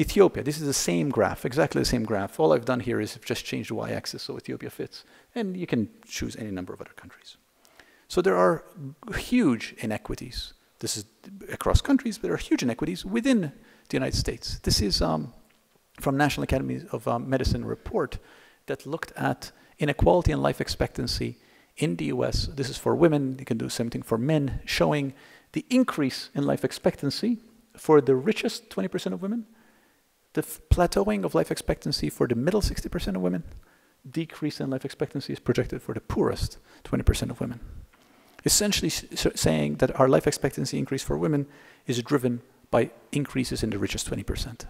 Ethiopia, this is the same graph, exactly the same graph. All I've done here is just change the y-axis so Ethiopia fits. And you can choose any number of other countries. So there are huge inequities. This is across countries, but there are huge inequities within the United States. This is um, from National Academy of um, Medicine report that looked at inequality and life expectancy in the US. This is for women, you can do the same thing for men, showing the increase in life expectancy for the richest 20% of women the plateauing of life expectancy for the middle 60% of women, decrease in life expectancy is projected for the poorest 20% of women. Essentially saying that our life expectancy increase for women is driven by increases in the richest 20%.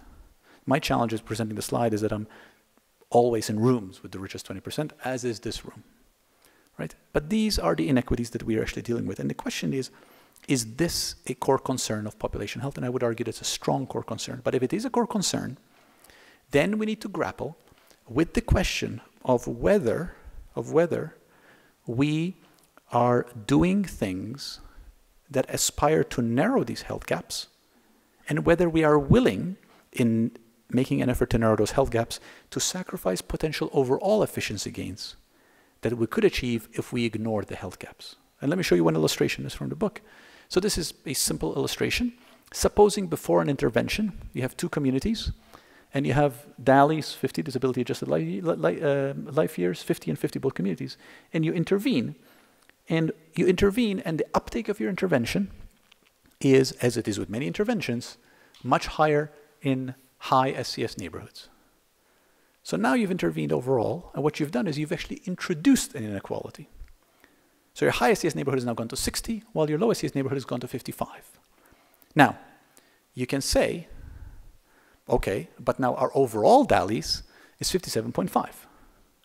My challenge is presenting the slide is that I'm always in rooms with the richest 20%, as is this room. Right? But these are the inequities that we are actually dealing with. And the question is, is this a core concern of population health? And I would argue that's a strong core concern. But if it is a core concern, then we need to grapple with the question of whether, of whether we are doing things that aspire to narrow these health gaps and whether we are willing in making an effort to narrow those health gaps to sacrifice potential overall efficiency gains that we could achieve if we ignored the health gaps. And let me show you one illustration. This is from the book. So this is a simple illustration. Supposing before an intervention, you have two communities, and you have DALYs, 50 disability adjusted li li uh, life years, 50 and 50 both communities, and you intervene, and you intervene, and the uptake of your intervention is, as it is with many interventions, much higher in high SES neighborhoods. So now you've intervened overall, and what you've done is you've actually introduced an inequality. So your highest SES neighborhood has now gone to 60, while your lowest SES neighborhood has gone to 55. Now, you can say, okay, but now our overall DALYs is 57.5,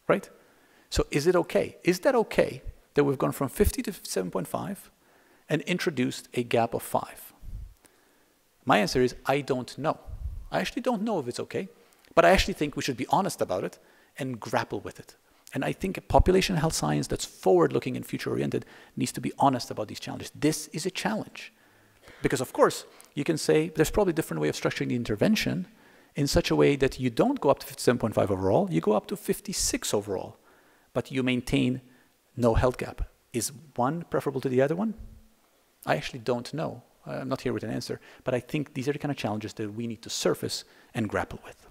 right? So is it okay? Is that okay that we've gone from 50 to 7.5 and introduced a gap of 5? My answer is I don't know. I actually don't know if it's okay, but I actually think we should be honest about it and grapple with it. And I think population health science that's forward looking and future oriented needs to be honest about these challenges. This is a challenge. Because, of course, you can say there's probably a different way of structuring the intervention in such a way that you don't go up to 57.5 overall, you go up to 56 overall, but you maintain no health gap. Is one preferable to the other one? I actually don't know. I'm not here with an answer, but I think these are the kind of challenges that we need to surface and grapple with.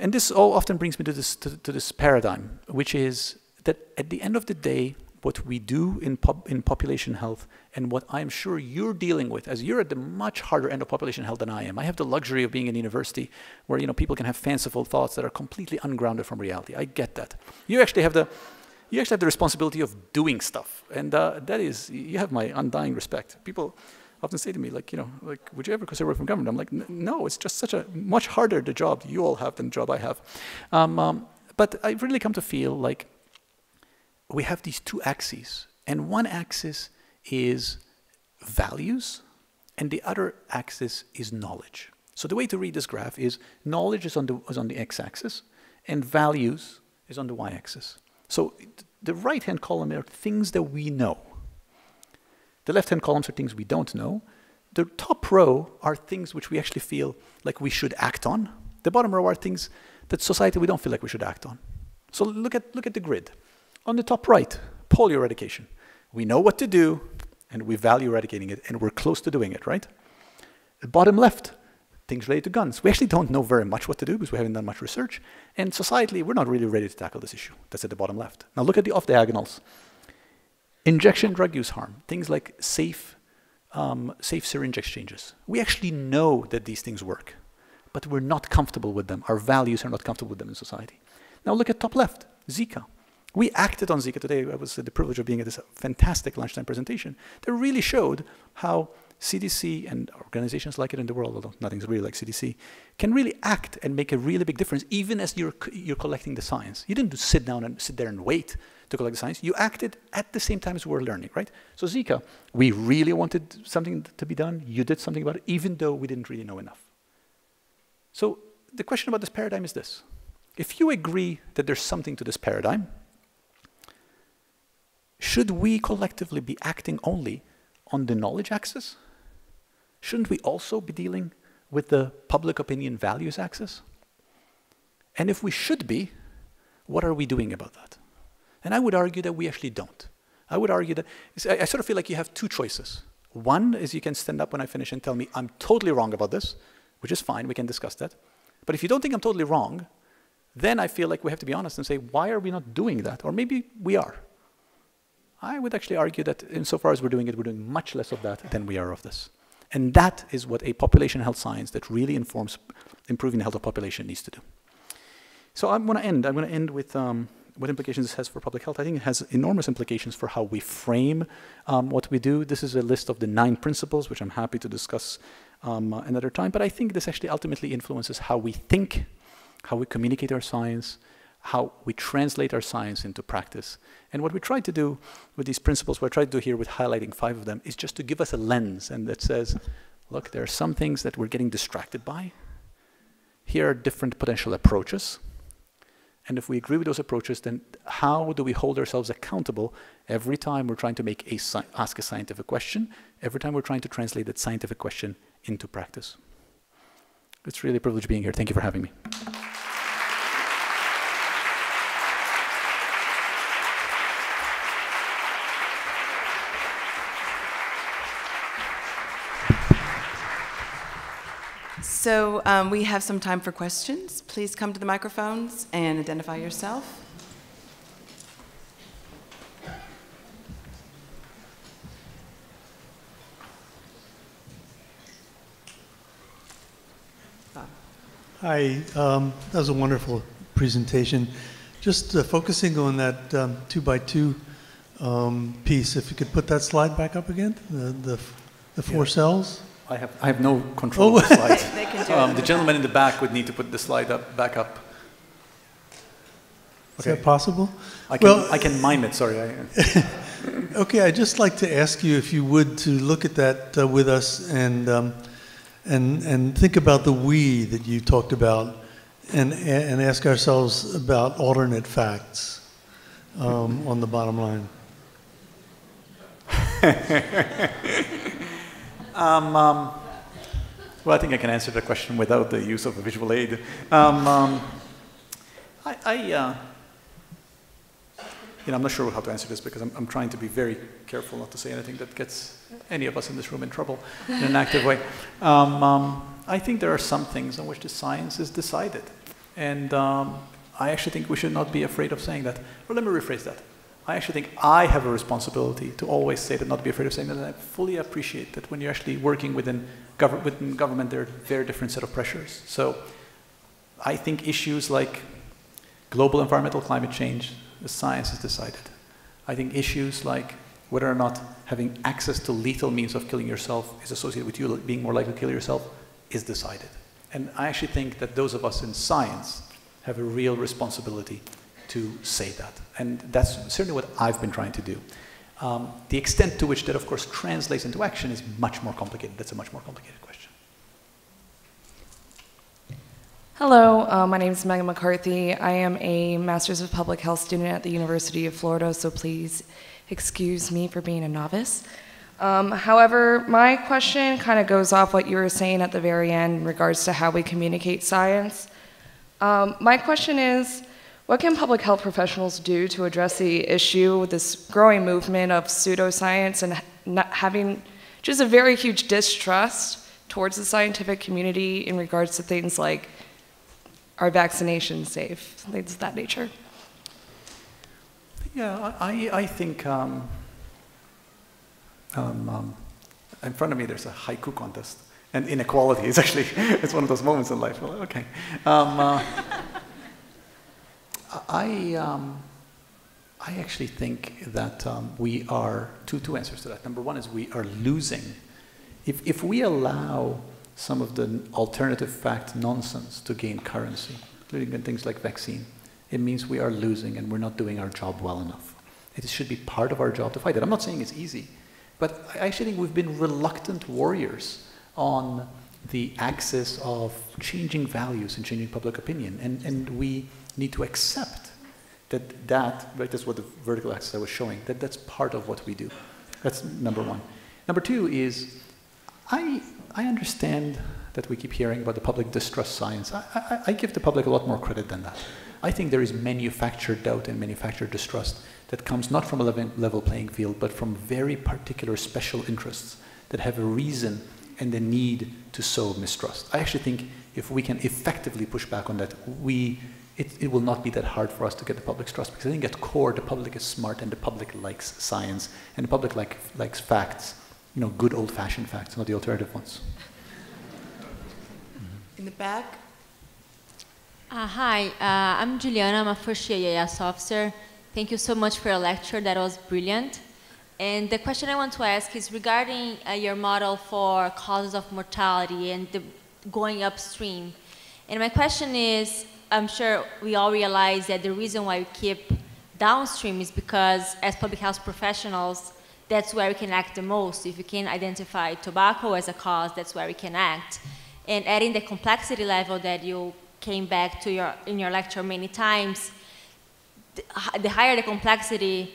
And this all often brings me to this, to, to this paradigm, which is that at the end of the day, what we do in, pop, in population health and what I'm sure you're dealing with, as you're at the much harder end of population health than I am. I have the luxury of being in university where you know people can have fanciful thoughts that are completely ungrounded from reality. I get that. You actually have the you actually have the responsibility of doing stuff, and uh, that is you have my undying respect. People often say to me, like, you know, like, would you ever consider working for government? I'm like, no, it's just such a much harder the job you all have than the job I have. Um, um, but I've really come to feel like we have these two axes, and one axis is values, and the other axis is knowledge. So the way to read this graph is knowledge is on the, is on the x-axis, and values is on the y-axis. So the right-hand column are things that we know. The left-hand columns are things we don't know. The top row are things which we actually feel like we should act on. The bottom row are things that society we don't feel like we should act on. So look at, look at the grid. On the top right, polio eradication. We know what to do, and we value eradicating it, and we're close to doing it, right? The bottom left, things related to guns. We actually don't know very much what to do because we haven't done much research. And societally, we're not really ready to tackle this issue. That's at the bottom left. Now look at the off diagonals. Injection drug use harm, things like safe, um, safe syringe exchanges. We actually know that these things work, but we're not comfortable with them. Our values are not comfortable with them in society. Now look at top left, Zika. We acted on Zika today. I was the privilege of being at this fantastic lunchtime presentation that really showed how CDC and organizations like it in the world, although nothing's really like CDC, can really act and make a really big difference even as you're, you're collecting the science. You didn't just sit down and sit there and wait to collect the science. You acted at the same time as we were learning, right? So Zika, we really wanted something to be done. You did something about it, even though we didn't really know enough. So the question about this paradigm is this. If you agree that there's something to this paradigm, should we collectively be acting only on the knowledge axis? Shouldn't we also be dealing with the public opinion values axis? And if we should be, what are we doing about that? And I would argue that we actually don't. I would argue that, I, I sort of feel like you have two choices. One is you can stand up when I finish and tell me I'm totally wrong about this, which is fine, we can discuss that. But if you don't think I'm totally wrong, then I feel like we have to be honest and say, why are we not doing that? Or maybe we are. I would actually argue that insofar as we're doing it, we're doing much less of that than we are of this. And that is what a population health science that really informs improving the health of population needs to do. So I'm going to end. I'm going to end with um, what implications this has for public health. I think it has enormous implications for how we frame um, what we do. This is a list of the nine principles, which I'm happy to discuss um, another time. But I think this actually ultimately influences how we think, how we communicate our science, how we translate our science into practice. And what we try to do with these principles, what I try to do here with highlighting five of them, is just to give us a lens and that says, look, there are some things that we're getting distracted by. Here are different potential approaches. And if we agree with those approaches, then how do we hold ourselves accountable every time we're trying to make a ask a scientific question, every time we're trying to translate that scientific question into practice? It's really a privilege being here. Thank you for having me. So um, we have some time for questions. Please come to the microphones and identify yourself. Hi, um, that was a wonderful presentation. Just uh, focusing on that um, two by two um, piece, if you could put that slide back up again, the, the, the four yeah. cells. I have, I have no control oh. of the slides. um, the gentleman in the back would need to put the slide up, back up. Okay. Is that possible? I can, well, I can mime it, sorry. okay, I'd just like to ask you if you would to look at that uh, with us and, um, and, and think about the we that you talked about and, and ask ourselves about alternate facts um, on the bottom line. Um, um, well, I think I can answer the question without the use of a visual aid. Um, um, I, I uh, you know, I'm not sure how to answer this because I'm, I'm, trying to be very careful not to say anything that gets any of us in this room in trouble in an active way. Um, um, I think there are some things on which the science is decided. And um, I actually think we should not be afraid of saying that. Or let me rephrase that. I actually think I have a responsibility to always say that, not be afraid of saying that. And I fully appreciate that when you're actually working within, gov- within government, there are very different set of pressures. So I think issues like global environmental climate change, the science is decided. I think issues like whether or not having access to lethal means of killing yourself is associated with you being more likely to kill yourself is decided. And I actually think that those of us in science have a real responsibility to say that. And that's certainly what I've been trying to do. Um, the extent to which that, of course, translates into action is much more complicated. That's a much more complicated question. Hello, uh, my name is Megan McCarthy. I am a Master's of Public Health student at the University of Florida, so please excuse me for being a novice. Um, however, my question kind of goes off what you were saying at the very end in regards to how we communicate science. Um, my question is, what can public health professionals do to address the issue with this growing movement of pseudoscience and not having just a very huge distrust towards the scientific community in regards to things like are vaccinations safe? Things of that nature. Yeah, I, I think um, um, um, in front of me there's a haiku contest, and inequality is actually it's one of those moments in life. Okay, um, uh, I um, I actually think that um, we are two two answers to that. Number one is we are losing if if we allow some of the alternative fact nonsense to gain currency, including in things like vaccine, it means we are losing and we're not doing our job well enough. It should be part of our job to fight it. I'm not saying it's easy, but I actually think we've been reluctant warriors on the axis of changing values and changing public opinion. And, and we need to accept that that, right, that's what the vertical axis I was showing, that that's part of what we do. That's number one. Number two is, I, I understand that we keep hearing about the public distrust science. I, I, I give the public a lot more credit than that. I think there is manufactured doubt and manufactured distrust that comes not from a level playing field, but from very particular special interests that have a reason and the need to sow mistrust. I actually think if we can effectively push back on that, we, it, it will not be that hard for us to get the public's trust because I think at core the public is smart and the public likes science and the public like, likes facts you know, good old-fashioned facts, not the alternative ones. In the back. Uh, hi, uh, I'm Juliana. I'm a first-year EIS officer. Thank you so much for your lecture. That was brilliant. And the question I want to ask is regarding uh, your model for causes of mortality and the going upstream. And my question is, I'm sure we all realize that the reason why we keep downstream is because as public health professionals, that's where we can act the most. If we can identify tobacco as a cause, that's where we can act. And adding the complexity level that you came back to your, in your lecture many times, the, higher the complexity,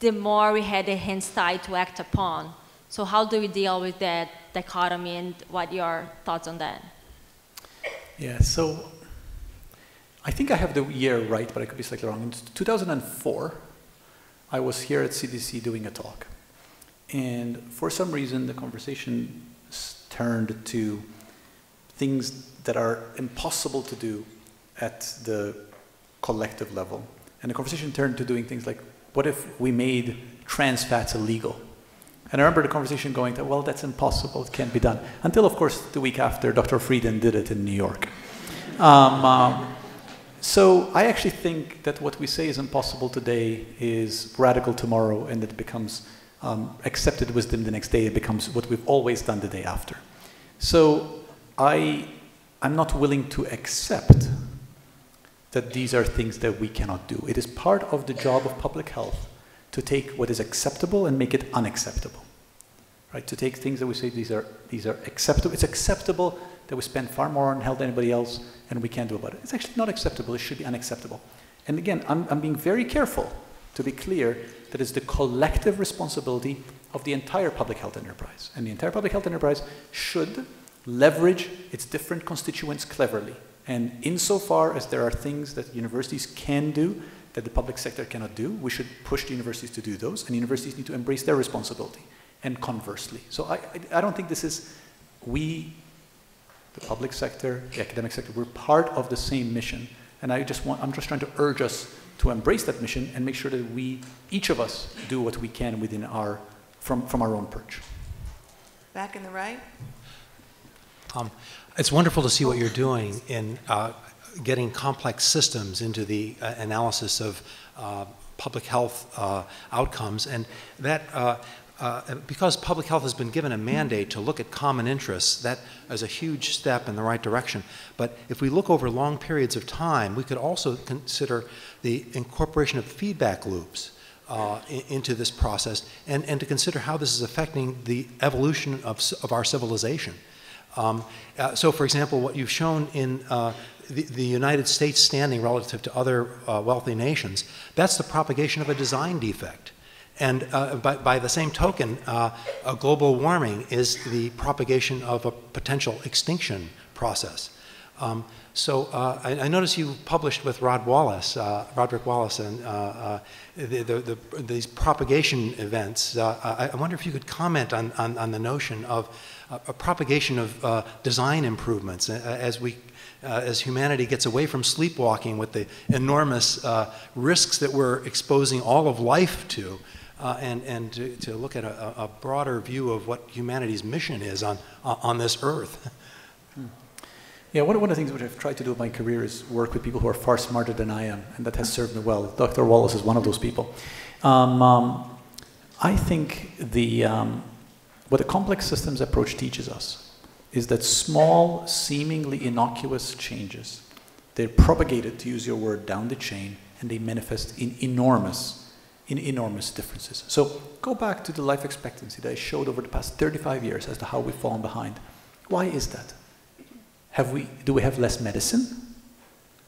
the more we had the hands tied to act upon. So how do we deal with that dichotomy and what your thoughts on that? Yeah, so I think I have the year right, but I could be slightly wrong. In 2004, I was here at CDC doing a talk. And for some reason, the conversation turned to things that are impossible to do at the collective level. And the conversation turned to doing things like, what if we made trans fats illegal? And I remember the conversation going, to, well, that's impossible, it can't be done. Until, of course, the week after, Dr. Frieden did it in New York. Um, um, so I actually think that what we say is impossible today is radical tomorrow, and it becomes um, accepted wisdom the next day, it becomes what we've always done the day after. So I, I'm not willing to accept that these are things that we cannot do. It is part of the job of public health to take what is acceptable and make it unacceptable. Right? To take things that we say these are, these are acceptable. It's acceptable that we spend far more on health than anybody else and we can't do about it. It's actually not acceptable. It should be unacceptable. And again, I'm, I'm being very careful to be clear that it's the collective responsibility of the entire public health enterprise. And the entire public health enterprise should leverage its different constituents cleverly. And insofar as there are things that universities can do that the public sector cannot do, we should push the universities to do those, and universities need to embrace their responsibility, and conversely. So I, I, I don't think this is, we, the public sector, the academic sector, we're part of the same mission And I just want, I'm just trying to urge us to embrace that mission and make sure that we, each of us, do what we can within our, from, from our own perch. Back in the right. Um, it's wonderful to see what you're doing in uh, getting complex systems into the uh, analysis of uh, public health uh, outcomes. And that, uh, because public health has been given a mandate to look at common interests, that is a huge step in the right direction. But if we look over long periods of time, we could also consider the incorporation of feedback loops. Uh, into this process, and, and to consider how this is affecting the evolution of, of our civilization. Um, uh, so, for example, what you've shown in uh, the, the, United States standing relative to other uh, wealthy nations, that's the propagation of a design defect. And uh, by, by, the same token, uh, global warming is the propagation of a potential extinction process. Um, so uh, I, I noticed you published with Rod Wallace, uh, Roderick Wallace, and uh, uh the, the, the, these propagation events. I, I, wonder if you could comment on, on, on the notion of a propagation of design improvements as we uh, as humanity gets away from sleepwalking with the enormous uh, risks that we're exposing all of life to, uh, and, and to, to, look at a, a, broader view of what humanity's mission is on, on this earth. Yeah, one, one of the things which I've tried to do in my career is work with people who are far smarter than I am, and that has served me well. Dr. Wallace is one of those people. Um, um, I think the, um, what the complex systems approach teaches us is that small, seemingly innocuous changes, they're propagated, to use your word, down the chain, and they manifest in enormous, in enormous differences. So go back to the life expectancy that I showed over the past 35 years as to how we've fallen behind. Why is that? Have we, do we have less medicine?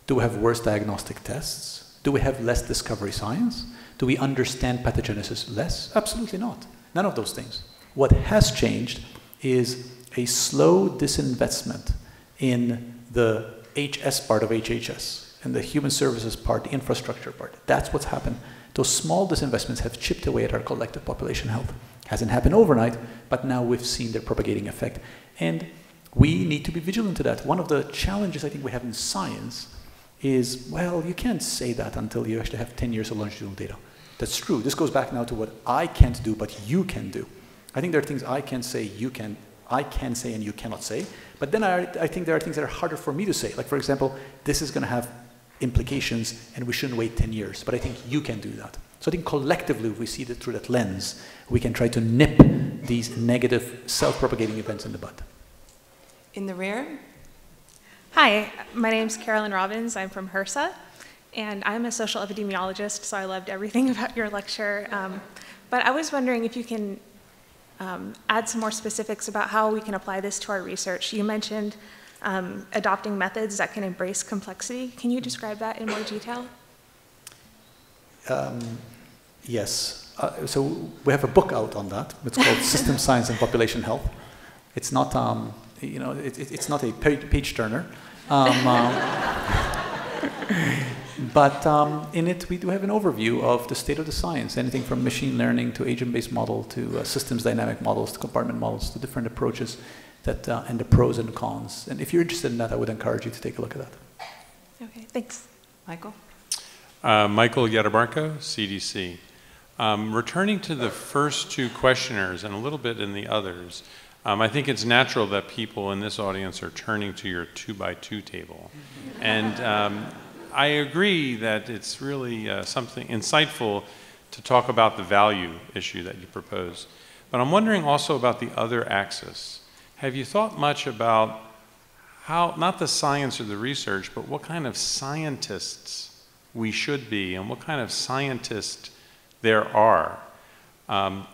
Do we have worse diagnostic tests? Do we have less discovery science? Do we understand pathogenesis less? Absolutely not. None of those things. What has changed is a slow disinvestment in the HS part of HHS and the human services part, the infrastructure part. That's what's happened. Those small disinvestments have chipped away at our collective population health. Hasn't happened overnight, but now we've seen their propagating effect. And we need to be vigilant to that. One of the challenges I think we have in science is, well, you can't say that until you actually have 10 years of longitudinal data. That's true. This goes back now to what I can't do, but you can do. I think there are things I can say, you can, I can say and you cannot say. But then I, I think there are things that are harder for me to say. Like for example, this is going to have implications and we shouldn't wait 10 years. But I think you can do that. So I think collectively, if we see it through that lens, we can try to nip these negative self-propagating events in the bud. In the rear? Hi, my name is Carolyn Robbins. I'm from HRSA, and I'm a social epidemiologist, so I loved everything about your lecture. Um, but I was wondering if you can um, add some more specifics about how we can apply this to our research. You mentioned um, adopting methods that can embrace complexity. Can you describe that in more detail? Um, yes. Uh, so we have a book out on that. It's called System Science and Population Health. It's not, um, you know, it, it, it's not a page turner. Um, um, but um, in it, we do have an overview of the state of the science, anything from machine learning to agent-based model to uh, systems dynamic models to compartment models to different approaches that, uh, and the pros and cons. And if you're interested in that, I would encourage you to take a look at that. Okay, thanks. Michael? Uh, Michael Iademarco, CDC. Um, returning to the first two questioners and a little bit in the others, um, I think it's natural that people in this audience are turning to your two by two table. And um, I agree that it's really uh, something insightful to talk about the value issue that you propose. But I'm wondering also about the other axis. Have you thought much about how, not the science or the research, but what kind of scientists we should be and what kind of scientists there are? Um,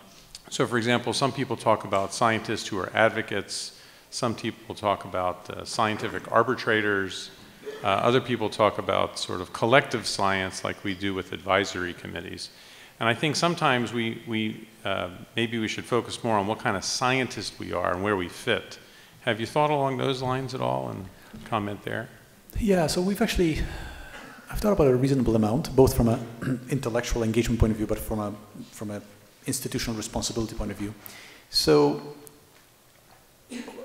so, for example, some people talk about scientists who are advocates, some people talk about uh, scientific arbitrators. Uh, other people talk about sort of collective science like we do with advisory committees. And I think sometimes we, we uh, maybe we should focus more on what kind of scientist we are and where we fit. Have you thought along those lines at all and comment there? Yeah, so we've actually, I've thought about a reasonable amount, both from an intellectual engagement point of view, but from a, from an institutional responsibility point of view. So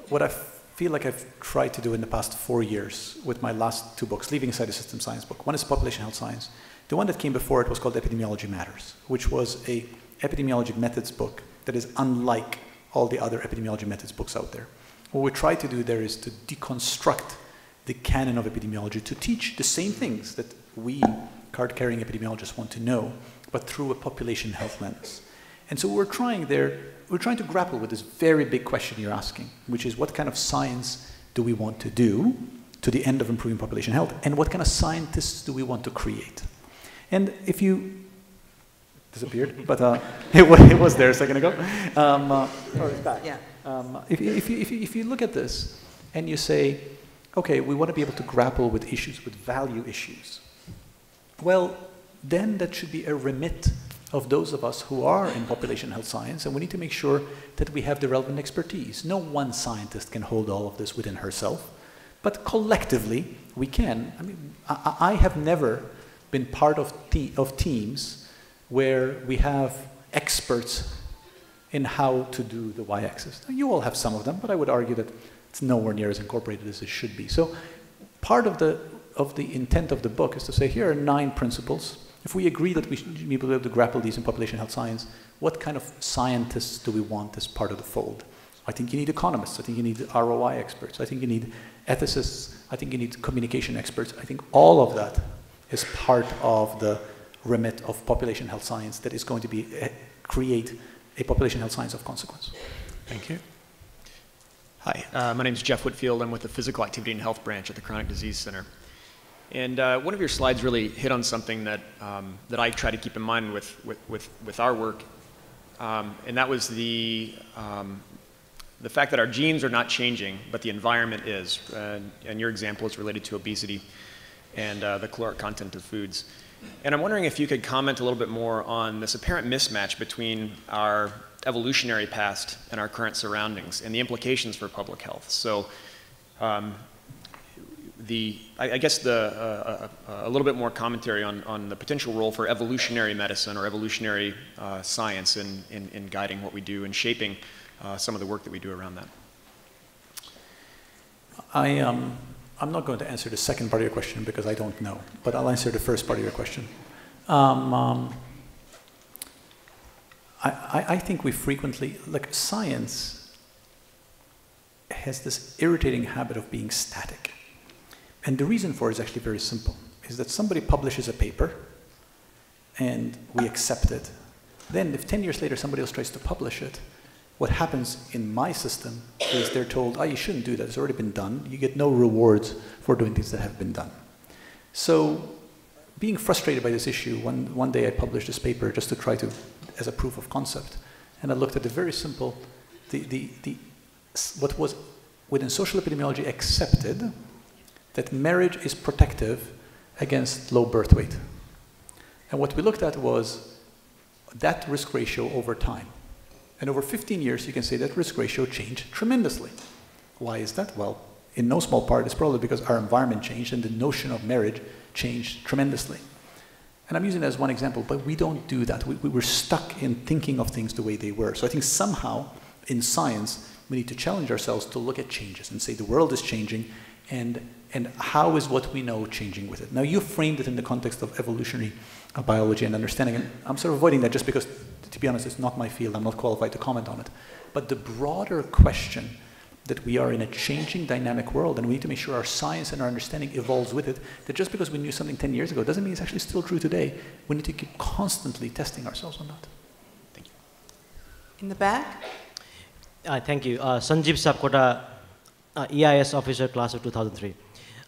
what I've feel like I've tried to do in the past four years with my last two books, leaving aside the system science book. One is population health science. The one that came before it was called Epidemiology Matters, which was a epidemiologic methods book that is unlike all the other epidemiology methods books out there. What we try to do there is to deconstruct the canon of epidemiology to teach the same things that we card-carrying epidemiologists want to know, but through a population health lens. And so we're trying there, we're trying to grapple with this very big question you're asking, which is what kind of science do we want to do to the end of improving population health, and what kind of scientists do we want to create? And if you disappeared, but uh, it, it, was there a second ago. Um, uh, oh, it's back. Yeah. Um, if, if, you, if, you, if you look at this and you say, okay, we want to be able to grapple with issues, with value issues, well, then that should be a remit of those of us who are in population health science, and we need to make sure that we have the relevant expertise. No one scientist can hold all of this within herself, but collectively we can. I mean, I, I have never been part of, te of teams where we have experts in how to do the y-axis. You all have some of them, but I would argue that it's nowhere near as incorporated as it should be. So part of the, of the intent of the book is to say, here are nine principles. If we agree that we should be able to grapple these in population health science, what kind of scientists do we want as part of the fold? I think you need economists. I think you need ROI experts. I think you need ethicists. I think you need communication experts. I think all of that is part of the remit of population health science that is going to be uh, create a population health science of consequence. Thank you. Hi, uh, my name is Jeff Whitfield. I'm with the Physical Activity and Health Branch at the Chronic Disease Center. And uh, one of your slides really hit on something that, um, that I try to keep in mind with, with, with, with our work, um, and that was the, um, the fact that our genes are not changing, but the environment is. Uh, and your example is related to obesity and uh, the caloric content of foods. And I'm wondering if you could comment a little bit more on this apparent mismatch between our evolutionary past and our current surroundings and the implications for public health. So, um, the, I, I guess the, uh, uh, a little bit more commentary on, on the potential role for evolutionary medicine or evolutionary uh, science in, in, in, guiding what we do and shaping uh, some of the work that we do around that. I, um, I'm not going to answer the second part of your question because I don't know, but I'll answer the first part of your question. Um, um, I, I, I think we frequently, like science has this irritating habit of being static. And the reason for it is actually very simple, is that somebody publishes a paper and we accept it. Then if 10 years later somebody else tries to publish it, what happens in my system is they're told, oh, you shouldn't do that. It's already been done. You get no rewards for doing things that have been done. So being frustrated by this issue, one, one day I published this paper just to try to, as a proof of concept. And I looked at the very simple, the, the, the, what was within social epidemiology accepted, that marriage is protective against low birth weight. And what we looked at was that risk ratio over time. And over 15 years, you can say that risk ratio changed tremendously. Why is that? Well, in no small part, it's probably because our environment changed and the notion of marriage changed tremendously. And I'm using that as one example, but we don't do that. We, we were stuck in thinking of things the way they were. So I think somehow in science, we need to challenge ourselves to look at changes and say the world is changing and, and how is what we know changing with it. Now, you framed it in the context of evolutionary biology and understanding, and I'm sort of avoiding that just because to be honest, it's not my field. I'm not qualified to comment on it. But the broader question that we are in a changing dynamic world and we need to make sure our science and our understanding evolves with it, that just because we knew something 10 years ago doesn't mean it's actually still true today. We need to keep constantly testing ourselves on that. Thank you. In the back? Uh, thank you. Uh, Sanjeev Sapkota, uh, EIS officer, class of 2003.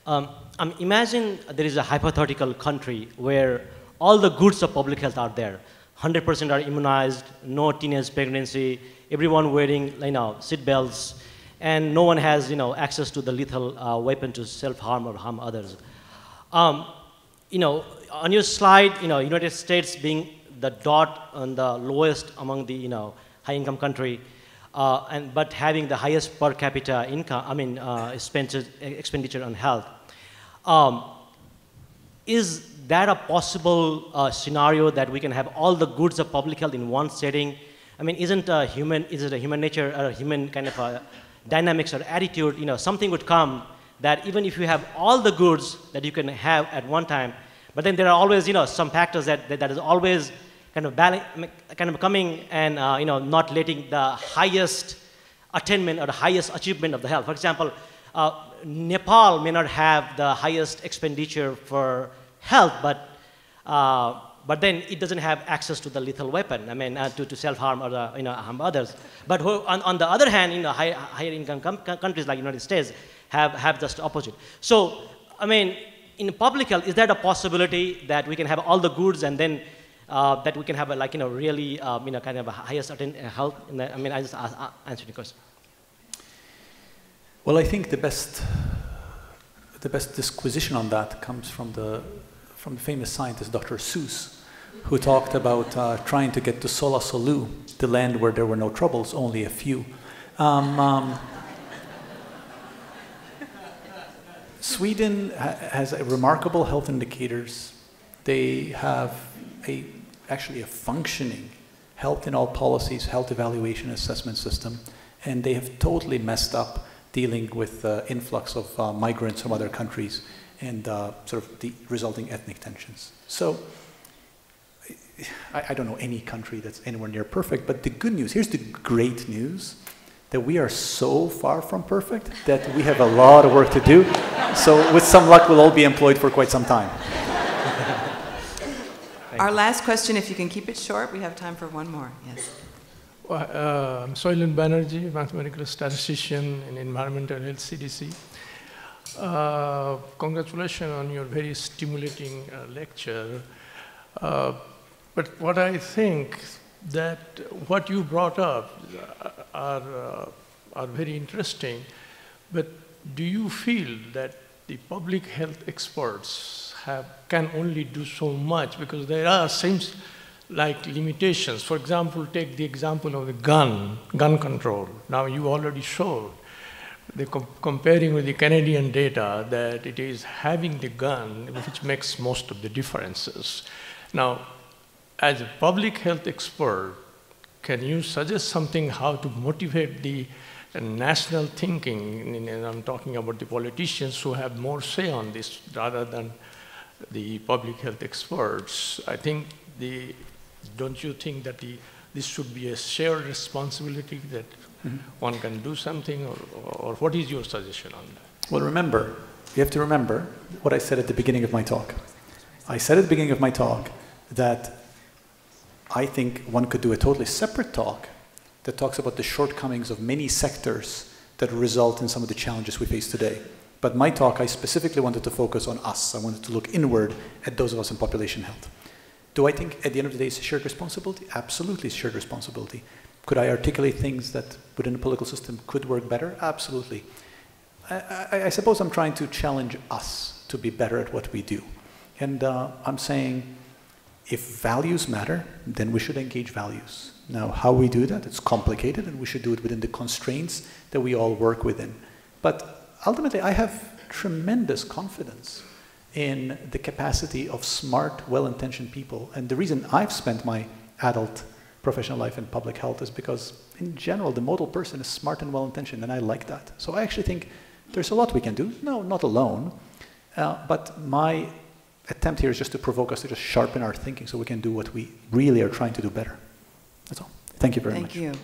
Um, um, imagine there is a hypothetical country where all the goods of public health are there. 100% are immunized, no teenage pregnancy, everyone wearing you know, seat belts, and no one has you know, access to the lethal uh, weapon to self-harm or harm others. Um, you know, on your slide, you know, United States being the dot on the lowest among the you know, high-income country, uh, and, but having the highest per capita income, I mean, uh, expenditure, on health. Um, is that a possible uh, scenario that we can have all the goods of public health in one setting? I mean, isn't a human, is it a human nature, or a human kind of a dynamics or attitude, you know, something would come that even if you have all the goods that you can have at one time, but then there are always, you know, some factors that, that, that is always kind of, kind of coming and, uh, you know, not letting the highest attainment or the highest achievement of the health. For example, uh, Nepal may not have the highest expenditure for health, but, uh, but then it doesn't have access to the lethal weapon, I mean, uh, to, to self-harm or you know, harm others. But who, on, on the other hand, you know, high, higher income countries like United States have, have just the opposite. So, I mean, in public health, is that a possibility that we can have all the goods and then uh, that we can have a, like, you know, really, um, you know, kind of a highest health? In the, I mean, I just answered the question. Well, I think the best, the best disquisition on that comes from the, from the famous scientist Dr. Seuss, who talked about uh, trying to get to Solla Sollew, the land where there were no troubles, only a few. Um, um, Sweden ha has remarkable health indicators. They have a, actually a functioning health in all policies, health evaluation assessment system, and they have totally messed up dealing with the influx of uh, migrants from other countries and uh, sort of the resulting ethnic tensions. So I, I, don't know any country that's anywhere near perfect, but the good news, here's the great news, that we are so far from perfect that we have a lot of work to do. So with some luck, we'll all be employed for quite some time. Our last question, if you can keep it short, we have time for one more. Yes. Well, uh, I'm Soilan Banerjee, mathematical statistician in environmental health CDC. Uh, congratulations on your very stimulating uh, lecture. Uh, but what I think that what you brought up are, uh, are very interesting, but do you feel that the public health experts have, can only do so much because there are seems like limitations. For example, take the example of the gun, gun control. Now you already showed the com comparing with the Canadian data that it is having the gun which makes most of the differences. Now, as a public health expert, can you suggest something how to motivate the national thinking? And I'm talking about the politicians who have more say on this rather than the public health experts. I think the, don't you think that the, this should be a shared responsibility that mm -hmm. one can do something, or, or what is your suggestion on that? Well, remember, you have to remember what I said at the beginning of my talk. I said at the beginning of my talk that I think one could do a totally separate talk that talks about the shortcomings of many sectors that result in some of the challenges we face today. But my talk, I specifically wanted to focus on us. I wanted to look inward at those of us in population health. Do I think at the end of the day it's a shared responsibility? Absolutely shared responsibility. Could I articulate things that within the political system could work better? Absolutely. I, I, I suppose I'm trying to challenge us to be better at what we do. And uh, I'm saying if values matter, then we should engage values. Now, how we do that, it's complicated, and we should do it within the constraints that we all work within. But ultimately, I have tremendous confidence in the capacity of smart, well-intentioned people. And the reason I've spent my adult professional life in public health is because, in general, the model person is smart and well-intentioned, and I like that. So I actually think there's a lot we can do. No, not alone. Uh, but my attempt here is just to provoke us to just sharpen our thinking so we can do what we really are trying to do better. That's all. Thank you very Thank much. Thank you.